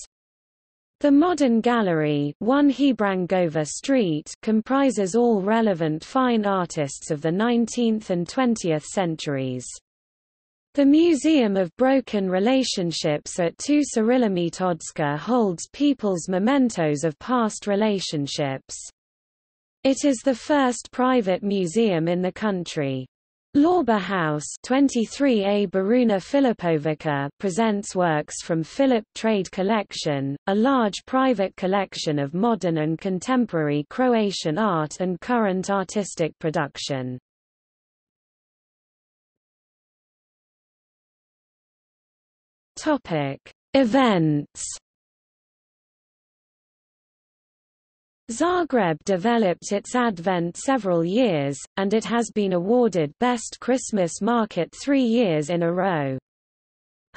The modern gallery, 1 Hebrangova Street, comprises all relevant fine artists of the 19th and 20th centuries. The Museum of Broken Relationships at 2 Ćirilometodska holds people's mementos of past relationships. It is the first private museum in the country. Lorber House 23A Baruna Filipovića presents works from Filip Trade Collection, a large private collection of modern and contemporary Croatian art and current artistic production. Topic: Events Zagreb developed its Advent several years, and it has been awarded Best Christmas Market three years in a row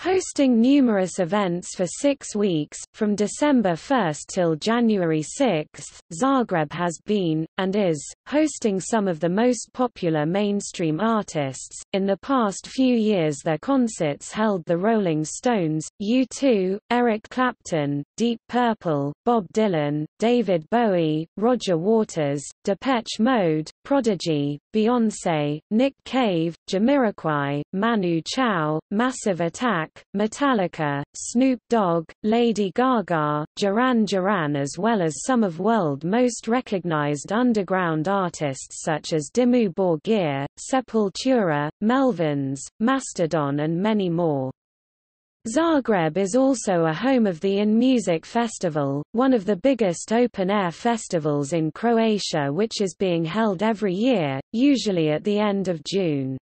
hosting numerous events for six weeks, from December 1 till January 6. Zagreb has been, and is, hosting some of the most popular mainstream artists. In the past few years, their concerts held the Rolling Stones, U2, Eric Clapton, Deep Purple, Bob Dylan, David Bowie, Roger Waters, Depeche Mode, Prodigy, Beyoncé, Nick Cave, Jamiroquai, Manu Chao, Massive Attack, Metallica, Snoop Dogg, Lady Gaga, Duran Duran as well as some of world most recognized underground artists such as Dimmu Borgir, Sepultura, Melvins, Mastodon and many more. Zagreb is also a home of the In Music Festival, one of the biggest open-air festivals in Croatia which is being held every year, usually at the end of June.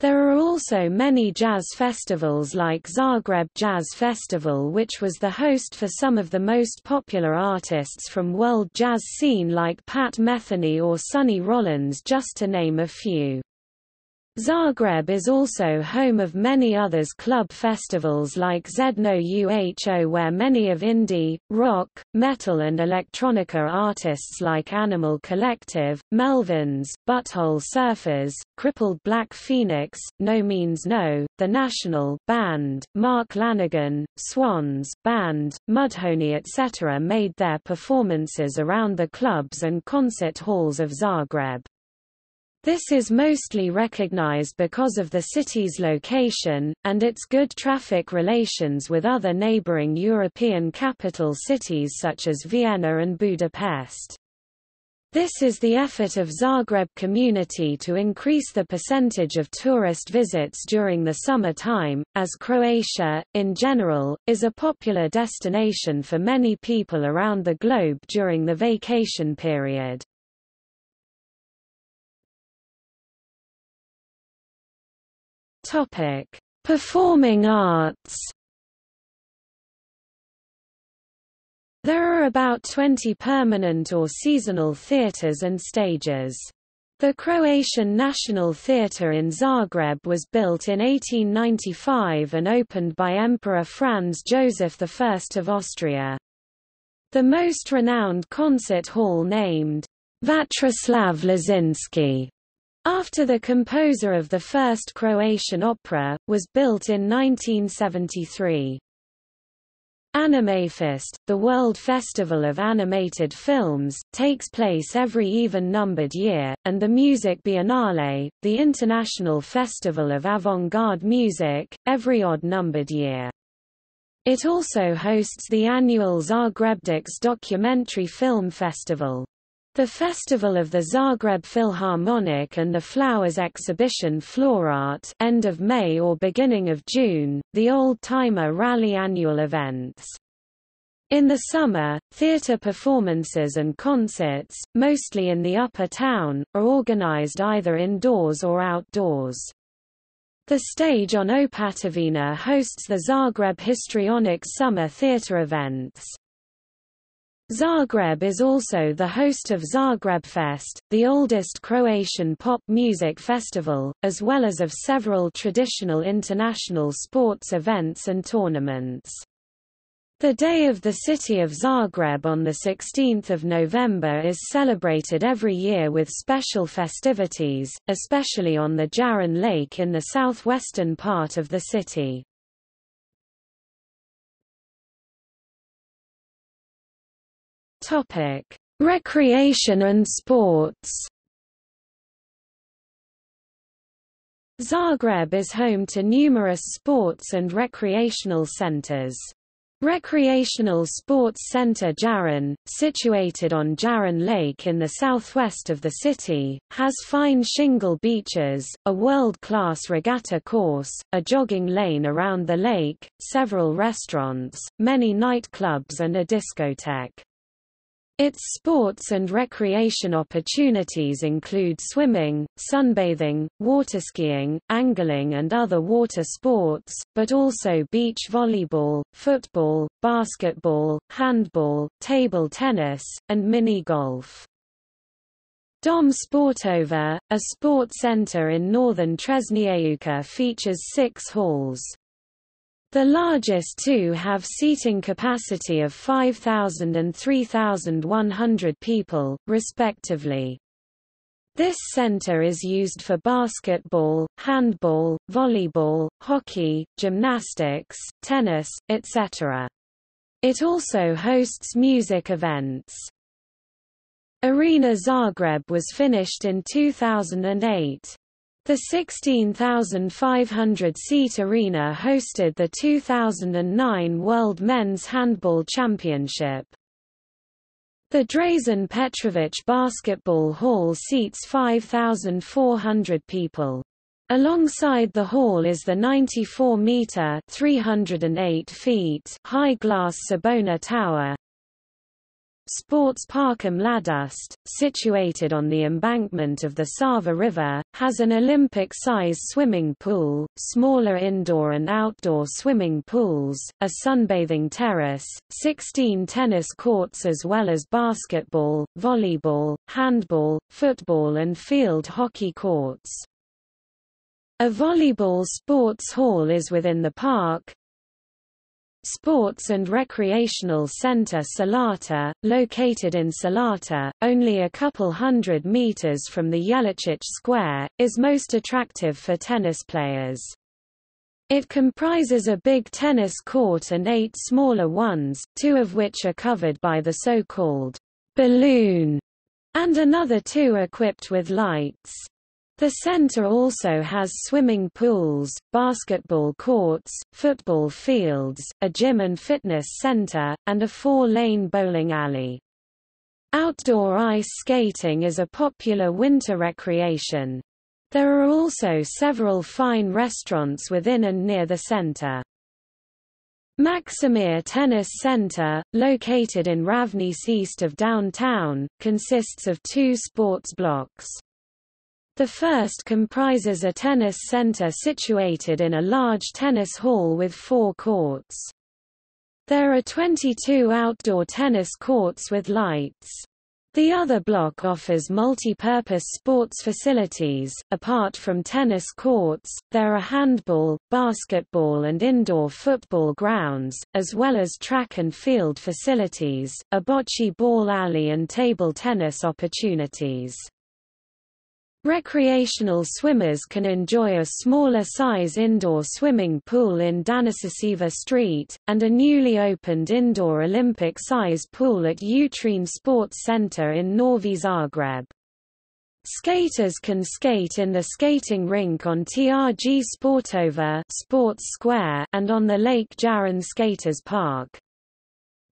There are also many jazz festivals like Zagreb Jazz Festival which was the host for some of the most popular artists from world jazz scene like Pat Metheny or Sonny Rollins just to name a few. Zagreb is also home of many others club festivals like Zedno UHO where many of indie, rock, metal and electronica artists like Animal Collective, Melvins, Butthole Surfers, Crippled Black Phoenix, No Means No, The National Band, Mark Lanegan, Swans Band, Mudhoney etc. made their performances around the clubs and concert halls of Zagreb. This is mostly recognized because of the city's location, and its good traffic relations with other neighboring European capital cities such as Vienna and Budapest. This is the effort of Zagreb community to increase the percentage of tourist visits during the summer time, as Croatia, in general, is a popular destination for many people around the globe during the vacation period. Topic: Performing arts. There are about 20 permanent or seasonal theatres and stages. The Croatian National Theatre in Zagreb was built in 1895 and opened by Emperor Franz Joseph I of Austria. The most renowned concert hall named Vatroslav Lisinski after the composer of the first Croatian opera, was built in 1973. Animafest, the World Festival of Animated Films, takes place every even-numbered year, and the Music Biennale, the International Festival of Avant-Garde Music, every odd-numbered year. It also hosts the annual ZagrebDox Documentary Film Festival. The Festival of the Zagreb Philharmonic and the Flowers exhibition Florart end of May or beginning of June, the old-timer rally annual events. In the summer, theatre performances and concerts, mostly in the upper town, are organized either indoors or outdoors. The stage on Opatovina hosts the Zagreb Histrionic summer theatre events. Zagreb is also the host of Zagrebfest, the oldest Croatian pop music festival, as well as of several traditional international sports events and tournaments. The Day of the City of Zagreb on 16 November is celebrated every year with special festivities, especially on the Jarun Lake in the southwestern part of the city. Topic: Recreation and sports. Zagreb is home to numerous sports and recreational centers. Recreational Sports Center Jarun, situated on Jarun Lake in the southwest of the city, has fine shingle beaches, a world-class regatta course, a jogging lane around the lake, several restaurants, many nightclubs and a discotheque. Its sports and recreation opportunities include swimming, sunbathing, waterskiing, angling and other water sports, but also beach volleyball, football, basketball, handball, table tennis, and mini-golf. Dom Sportova, a sport center in northern Trešnjevka features six halls. The largest two have seating capacity of 5,000 and 3,100 people, respectively. This center is used for basketball, handball, volleyball, hockey, gymnastics, tennis, etc. It also hosts music events. Arena Zagreb was finished in 2008. The 16,500-seat arena hosted the 2009 World Men's Handball Championship. The Dražen Petrović Basketball Hall seats 5,400 people. Alongside the hall is the 94-meter (308 feet) high glass Cibona Tower, Sports Parkom Mladost, situated on the embankment of the Sava River, has an Olympic-size swimming pool, smaller indoor and outdoor swimming pools, a sunbathing terrace, 16 tennis courts as well as basketball, volleyball, handball, football and field hockey courts. A volleyball sports hall is within the park, Sports and Recreational Center Šalata, located in Šalata, only a couple hundred meters from the Jelačić Square, is most attractive for tennis players. It comprises a big tennis court and eight smaller ones, two of which are covered by the so-called balloon, and another two equipped with lights. The center also has swimming pools, basketball courts, football fields, a gym and fitness center, and a four-lane bowling alley. Outdoor ice skating is a popular winter recreation. There are also several fine restaurants within and near the center. Maksimir Tennis Center, located in Ravnice east of downtown, consists of two sports blocks. The first comprises a tennis center situated in a large tennis hall with four courts. There are 22 outdoor tennis courts with lights. The other block offers multi-purpose sports facilities. Apart from tennis courts, there are handball, basketball and indoor football grounds, as well as track and field facilities, a bocce ball alley and table tennis opportunities. Recreational swimmers can enjoy a smaller size indoor swimming pool in Daničićeva Street, and a newly opened indoor Olympic-size pool at Utrine Sports Center in Novi Zagreb. Skaters can skate in the skating rink on TRG Sportova Sports Square and on the Lake Jarun Skaters Park.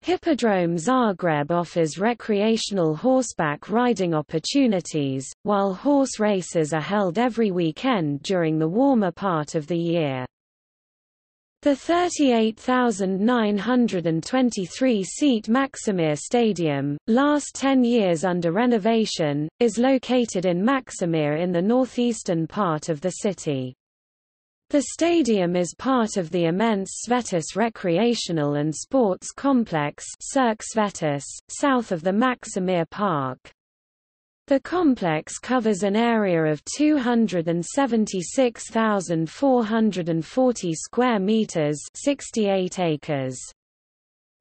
Hippodrome Zagreb offers recreational horseback riding opportunities, while horse races are held every weekend during the warmer part of the year. The 38,923-seat Maksimir Stadium, last 10 years under renovation, is located in Maksimir in the northeastern part of the city. The stadium is part of the immense Svetice Recreational and Sports Complex Svetice, south of the Maksimir Park. The complex covers an area of 276,440 square meters, 68 acres.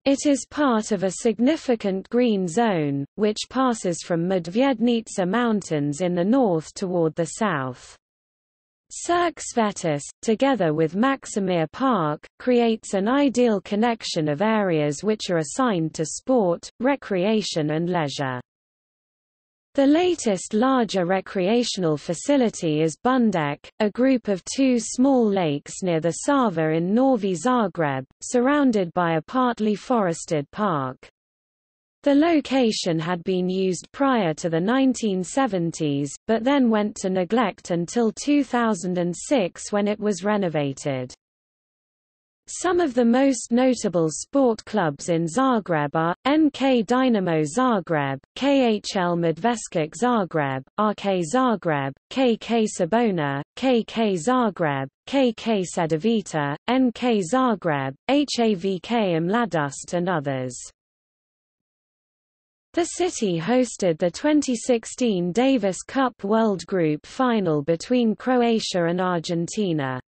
It is part of a significant green zone, which passes from Medvednica Mountains in the north toward the south. Cirque Svetice, together with Maksimir Park, creates an ideal connection of areas which are assigned to sport, recreation and leisure. The latest larger recreational facility is Bundek, a group of two small lakes near the Sava in Novi Zagreb, surrounded by a partly forested park. The location had been used prior to the 1970s, but then went to neglect until 2006 when it was renovated. Some of the most notable sport clubs in Zagreb are, NK Dinamo Zagreb, KHL Medvešćak Zagreb, RK Zagreb, KK Cibona, KK Zagreb, KK Cedevita, NK Zagreb, HAVK Mladost and others. The city hosted the 2016 Davis Cup World Group final between Croatia and Argentina.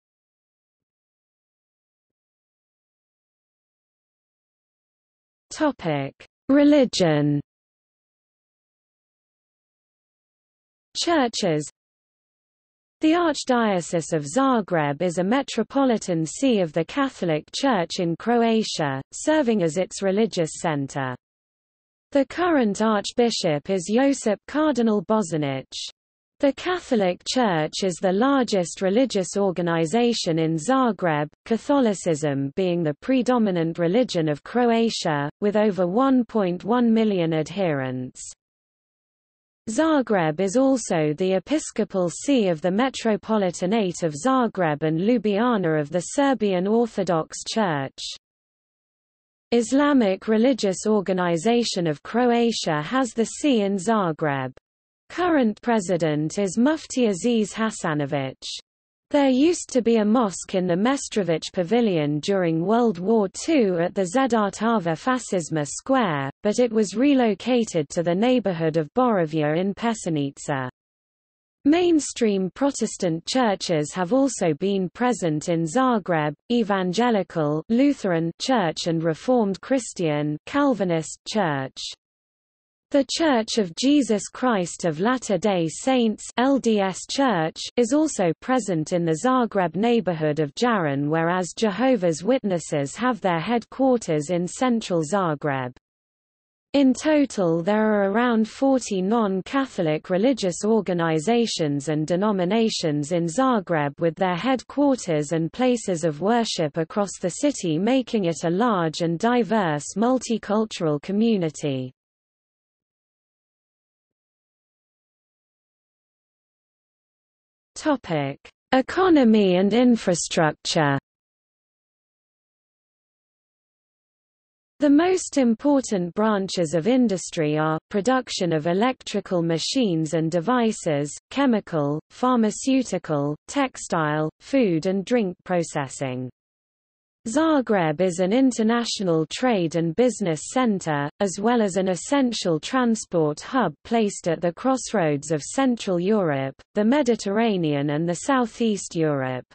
Religion. Churches The Archdiocese of Zagreb is a metropolitan see of the Catholic Church in Croatia, serving as its religious center. The current archbishop is Josip Cardinal Bozanić. The Catholic Church is the largest religious organization in Zagreb, Catholicism being the predominant religion of Croatia, with over 1.1 million adherents. Zagreb is also the episcopal see of the Metropolitanate of Zagreb and Ljubljana of the Serbian Orthodox Church. Islamic religious organization of Croatia has the see in Zagreb. Current president is Mufti Aziz Hasanović. There used to be a mosque in the Meštrović Pavilion during World War II at the Zedartava Fasizma Square, but it was relocated to the neighborhood of Borovja in Peščenica. Mainstream Protestant churches have also been present in Zagreb, Evangelical Lutheran Church and Reformed Christian Calvinist Church. The Church of Jesus Christ of Latter-day Saints LDS Church is also present in the Zagreb neighborhood of Jarun whereas Jehovah's Witnesses have their headquarters in central Zagreb. In total there are around 40 non-Catholic religious organizations and denominations in Zagreb with their headquarters and places of worship across the city making it a large and diverse multicultural community. Economy and infrastructure. The most important branches of industry are, production of electrical machines and devices, chemical, pharmaceutical, textile, food and drink processing. Zagreb is an international trade and business center, as well as an essential transport hub placed at the crossroads of Central Europe, the Mediterranean and the Southeast Europe.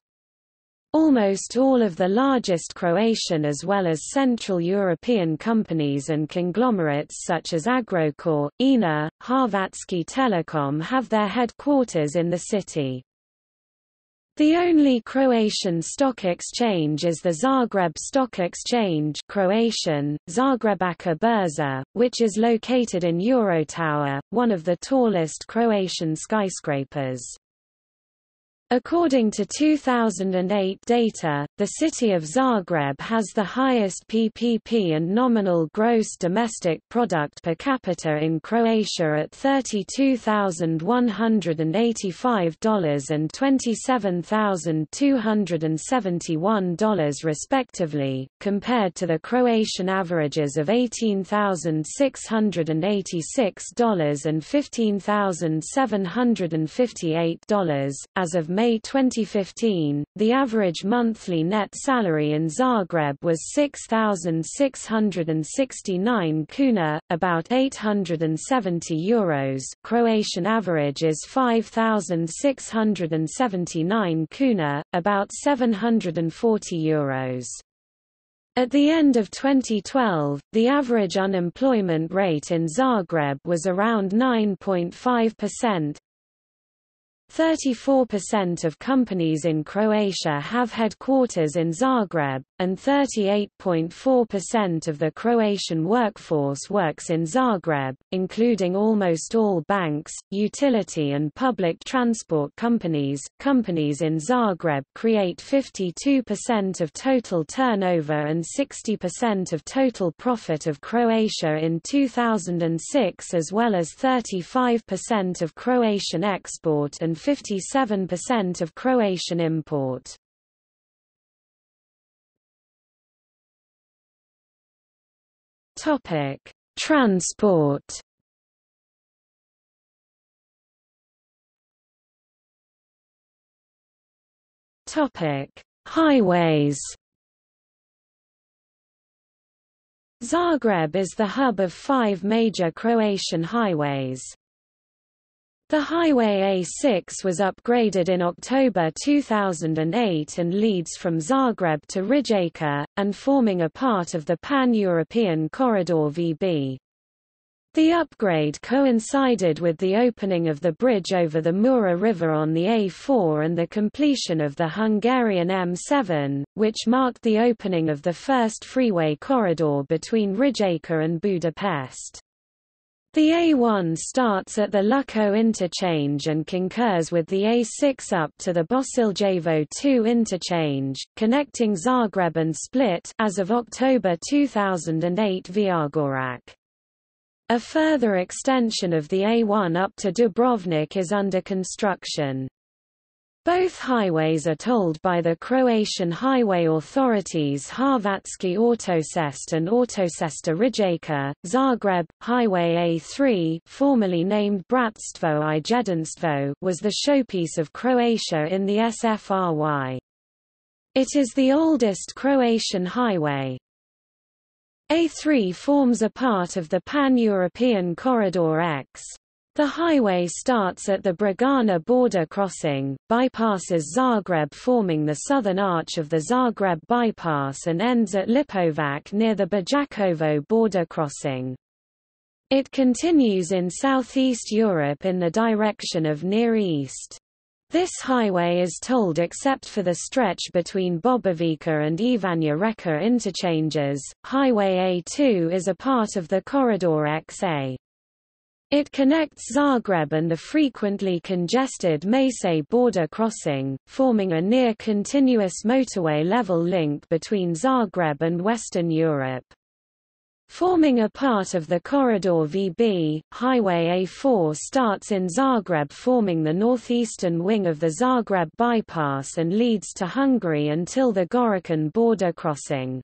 Almost all of the largest Croatian as well as Central European companies and conglomerates such as Agrokor, INA, Hrvatski Telekom have their headquarters in the city. The only Croatian stock exchange is the Zagreb Stock Exchange Croatian, Zagrebačka Burza, which is located in Eurotower, one of the tallest Croatian skyscrapers. According to 2008 data, the city of Zagreb has the highest PPP and nominal gross domestic product per capita in Croatia at $32,185 and $27,271 respectively, compared to the Croatian averages of $18,686 and $15,758. As of May May 2015, the average monthly net salary in Zagreb was 6,669 kuna, about 870 euros. Croatian average is 5,679 kuna, about 740 euros. At the end of 2012, the average unemployment rate in Zagreb was around 9.5%, 34% of companies in Croatia have headquarters in Zagreb, and 38.4% of the Croatian workforce works in Zagreb, including almost all banks, utility and public transport companies. Companies in Zagreb create 52% of total turnover and 60% of total profit of Croatia in 2006 as well as 35% of Croatian export and 57% of Croatian import. Topic: Transport. Topic: Highways. Zagreb is the hub of five major Croatian highways. The Highway A6 was upgraded in October 2008 and leads from Zagreb to Rijeka, and forming a part of the Pan-European Corridor VB. The upgrade coincided with the opening of the bridge over the Mura River on the A4 and the completion of the Hungarian M7, which marked the opening of the first freeway corridor between Rijeka and Budapest. The A1 starts at the Lučko interchange and concurs with the A6 up to the Bosiljevo 2 interchange, connecting Zagreb and Split as of October 2008 Vrgorac. A further extension of the A1 up to Dubrovnik is under construction. Both highways are tolled by the Croatian highway authorities Hrvatske autoceste and Autocesta Rijeka. Zagreb, Highway A3 formerly named Bratstvo i Jedinstvo was the showpiece of Croatia in the SFRY. It is the oldest Croatian highway. A3 forms a part of the Pan-European Corridor X. The highway starts at the Bregana border crossing, bypasses Zagreb forming the southern arch of the Zagreb bypass and ends at Lipovac near the Bajakovo border crossing. It continues in southeast Europe in the direction of Near East. This highway is tolled except for the stretch between Bobovica and Ivanja Reka interchanges. Highway A2 is a part of the Corridor XA. It connects Zagreb and the frequently congested Macelj border crossing, forming a near-continuous motorway-level link between Zagreb and Western Europe. Forming a part of the Corridor VB, Highway A4 starts in Zagreb forming the northeastern wing of the Zagreb bypass and leads to Hungary until the Goričan border crossing.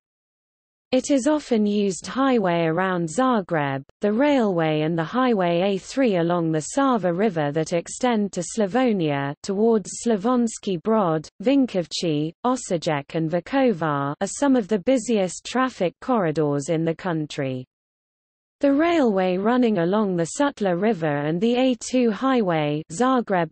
It is often used highway around Zagreb, the railway and the highway A3 along the Sava River that extend to Slavonia towards Slavonski Brod, Vinkovci, Osijek and Vukovar are some of the busiest traffic corridors in the country. The railway running along the Sutla River and the A2 highway Zagreb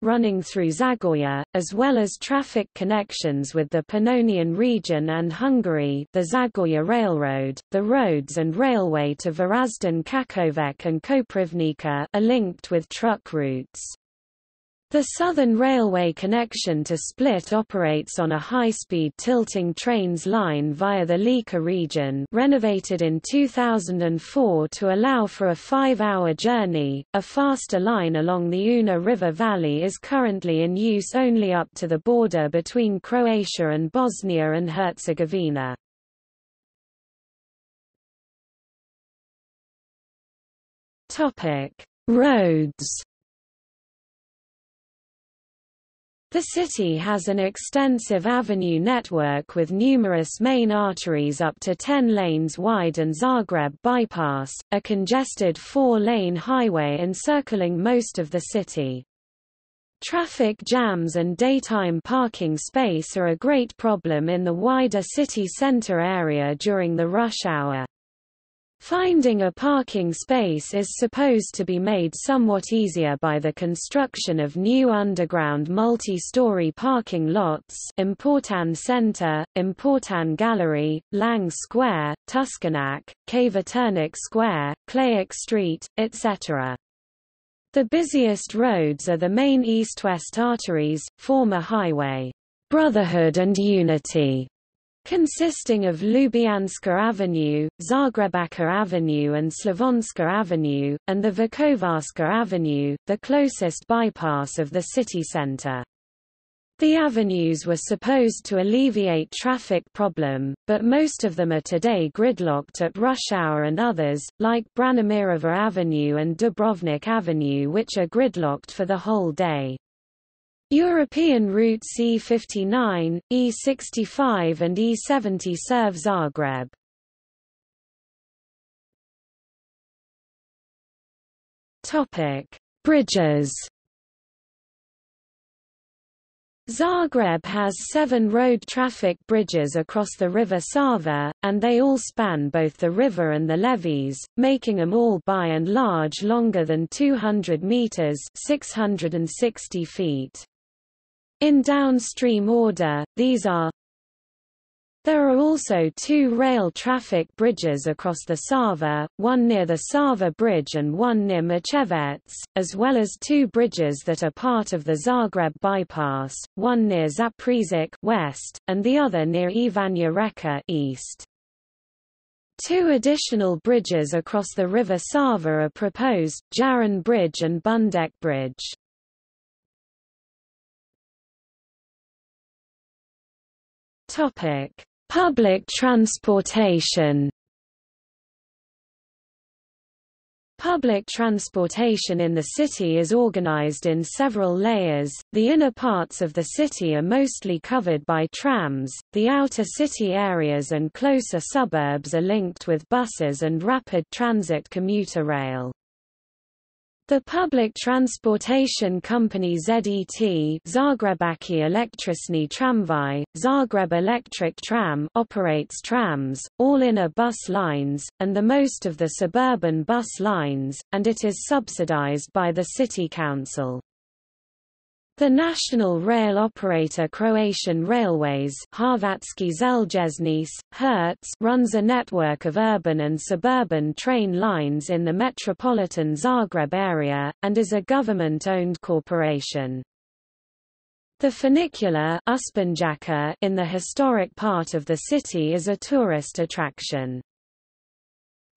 running through Zagorje, as well as traffic connections with the Pannonian region and Hungary the Zagorje Railroad, the roads and railway to Varaždin Čakovec and Koprivnica are linked with truck routes. The Southern Railway connection to Split operates on a high-speed tilting trains line via the Lika region renovated in 2004 to allow for a five-hour journey. A faster line along the Una River Valley is currently in use only up to the border between Croatia and Bosnia and Herzegovina. Roads The city has an extensive avenue network with numerous main arteries up to 10 lanes wide and Zagreb bypass, a congested four-lane highway encircling most of the city. Traffic jams and daytime parking space are a great problem in the wider city center area during the rush hour. Finding a parking space is supposed to be made somewhat easier by the construction of new underground multi-story parking lots Importanne Center, Importanne Gallery, Lang Square, Tuškanac, Kvaternik Square, Klaić Street, etc. The busiest roads are the main east-west arteries, former highway, Brotherhood and Unity, consisting of Ljubljanska Avenue, Zagrebačka Avenue and Slavonska Avenue, and the Vukovarska Avenue, the closest bypass of the city center. The avenues were supposed to alleviate traffic problem, but most of them are today gridlocked at rush hour and others, like Branimirova Avenue and Dubrovnik Avenue which are gridlocked for the whole day. European routes E59, E65 and E70 serve Zagreb. Topic: Bridges. Zagreb has seven road traffic bridges across the river Sava, and they all span both the river and the levees, making them all by and large longer than 200 meters 660 feet. In downstream order, these are there are also two rail traffic bridges across the Sava, one near the Sava Bridge and one near Mrčevac, as well as two bridges that are part of the Zagreb bypass, one near Zaprešić west, and the other near Ivanja Reka east. Two additional bridges across the river Sava are proposed, Jarun Bridge and Bundek Bridge. Topic: Public transportation. Public transportation in the city is organized in several layers. The inner parts of the city are mostly covered by trams, the outer city areas and closer suburbs are linked with buses and rapid transit commuter rail. The public transportation company ZET Zagrebački električni tramvaj, Zagreb Electric Tram operates trams, all inner bus lines, and the most of the suburban bus lines, and it is subsidized by the city council. The national rail operator Croatian Railways Hrvatske željeznice, HŽ runs a network of urban and suburban train lines in the metropolitan Zagreb area, and is a government-owned corporation. The funicular in the historic part of the city is a tourist attraction.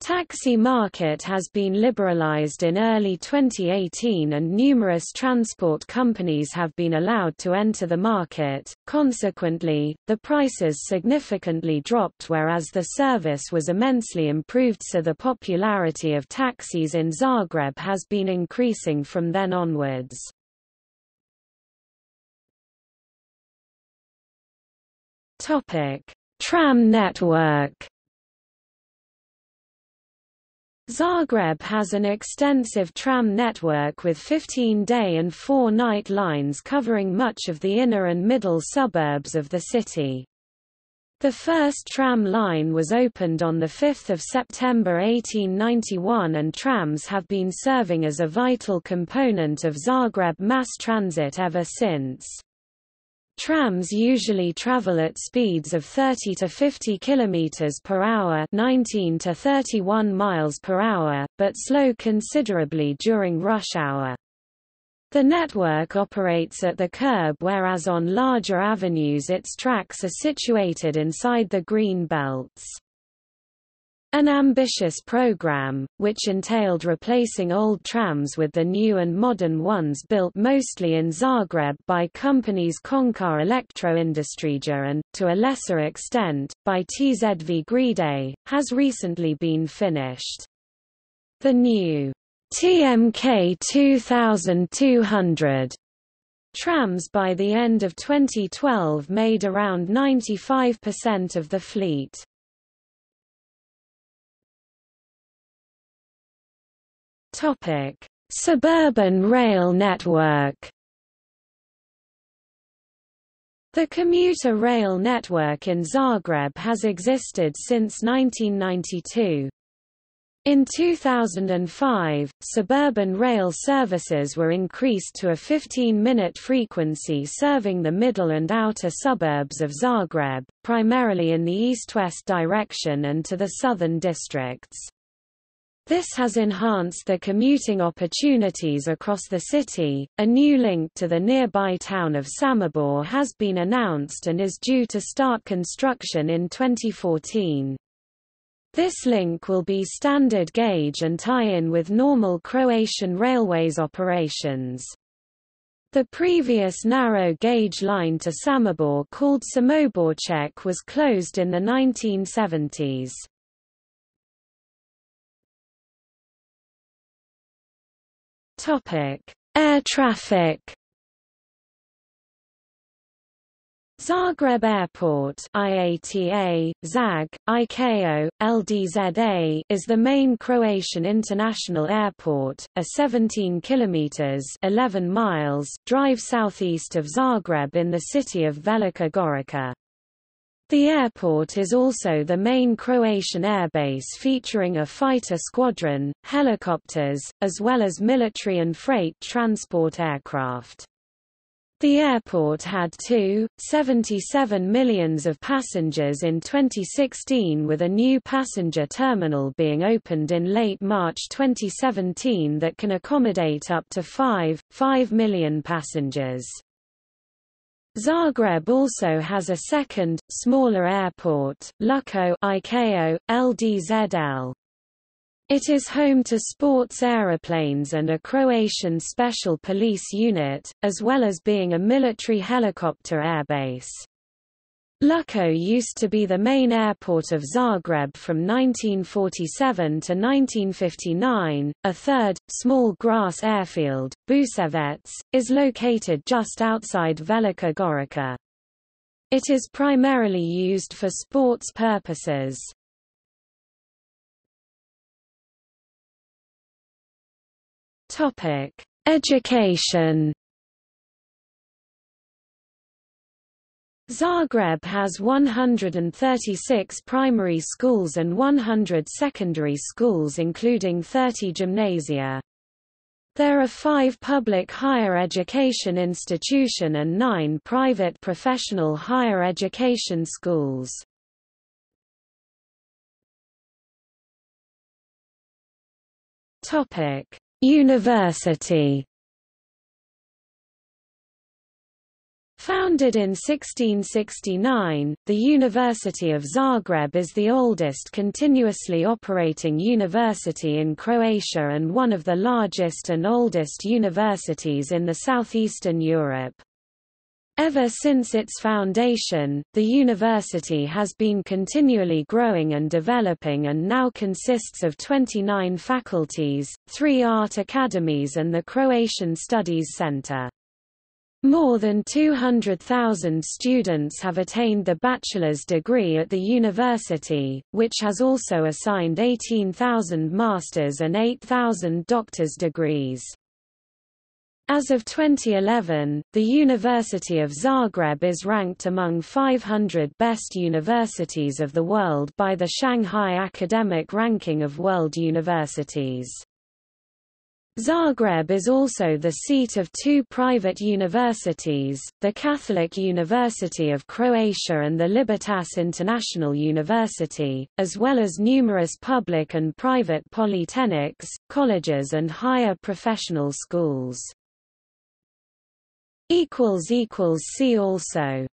Taxi market has been liberalized in early 2018 and numerous transport companies have been allowed to enter the market, consequently, the prices significantly dropped whereas the service was immensely improved so the popularity of taxis in Zagreb has been increasing from then onwards. Tram network Zagreb has an extensive tram network with 15-day and 4-night lines covering much of the inner and middle suburbs of the city. The first tram line was opened on 5 September 1891 and trams have been serving as a vital component of Zagreb mass transit ever since. Trams usually travel at speeds of 30 to 50 km per hour, 19 to 31 miles per hour, but slow considerably during rush hour. The network operates at the curb whereas on larger avenues its tracks are situated inside the green belts. An ambitious program, which entailed replacing old trams with the new and modern ones built mostly in Zagreb by companies Končar Elektroindustrija and, to a lesser extent, by TŽV Gredelj, has recently been finished. The new TMK 2200 trams by the end of 2012 made around 95% of the fleet. Topic: Suburban rail network. The commuter rail network in Zagreb has existed since 1992. In 2005, suburban rail services were increased to a 15-minute frequency serving the middle and outer suburbs of Zagreb, primarily in the east-west direction and to the southern districts. This has enhanced the commuting opportunities across the city. A new link to the nearby town of Samobor has been announced and is due to start construction in 2014. This link will be standard gauge and tie in with normal Croatian Railways operations. The previous narrow gauge line to Samobor called Samoborček was closed in the 1970s. Topic: Air traffic. Zagreb Airport IATA, ZAG, ICAO, LDZA is the main Croatian international airport, a 17 kilometers 11 miles drive southeast of Zagreb in the city of Velika Gorica. The airport is also the main Croatian airbase featuring a fighter squadron, helicopters, as well as military and freight transport aircraft. The airport had 2.77 millions of passengers in 2016 with a new passenger terminal being opened in late March 2017 that can accommodate up to 5.5 million passengers. Zagreb also has a second, smaller airport, Lučko ICAO, LDZL. It is home to sports aeroplanes and a Croatian special police unit, as well as being a military helicopter airbase. Lučko used to be the main airport of Zagreb from 1947 to 1959. A third, small grass airfield, Buševec, is located just outside Velika Gorica. It is primarily used for sports purposes. Topic: Education Zagreb has 136 primary schools and 100 secondary schools including 30 gymnasia. There are five public higher education institution and nine private professional higher education schools. University Founded in 1669, the University of Zagreb is the oldest continuously operating university in Croatia and one of the largest and oldest universities in the southeastern Europe. Ever since its foundation, the university has been continually growing and developing and now consists of 29 faculties, three art academies and the Croatian Studies Center. More than 200,000 students have attained the bachelor's degree at the university, which has also assigned 18,000 master's and 8,000 doctor's degrees. As of 2011, the University of Zagreb is ranked among 500 best universities of the world by the Shanghai Academic Ranking of World Universities. Zagreb is also the seat of two private universities, the Catholic University of Croatia and the Libertas International University, as well as numerous public and private polytechnics, colleges and higher professional schools. See also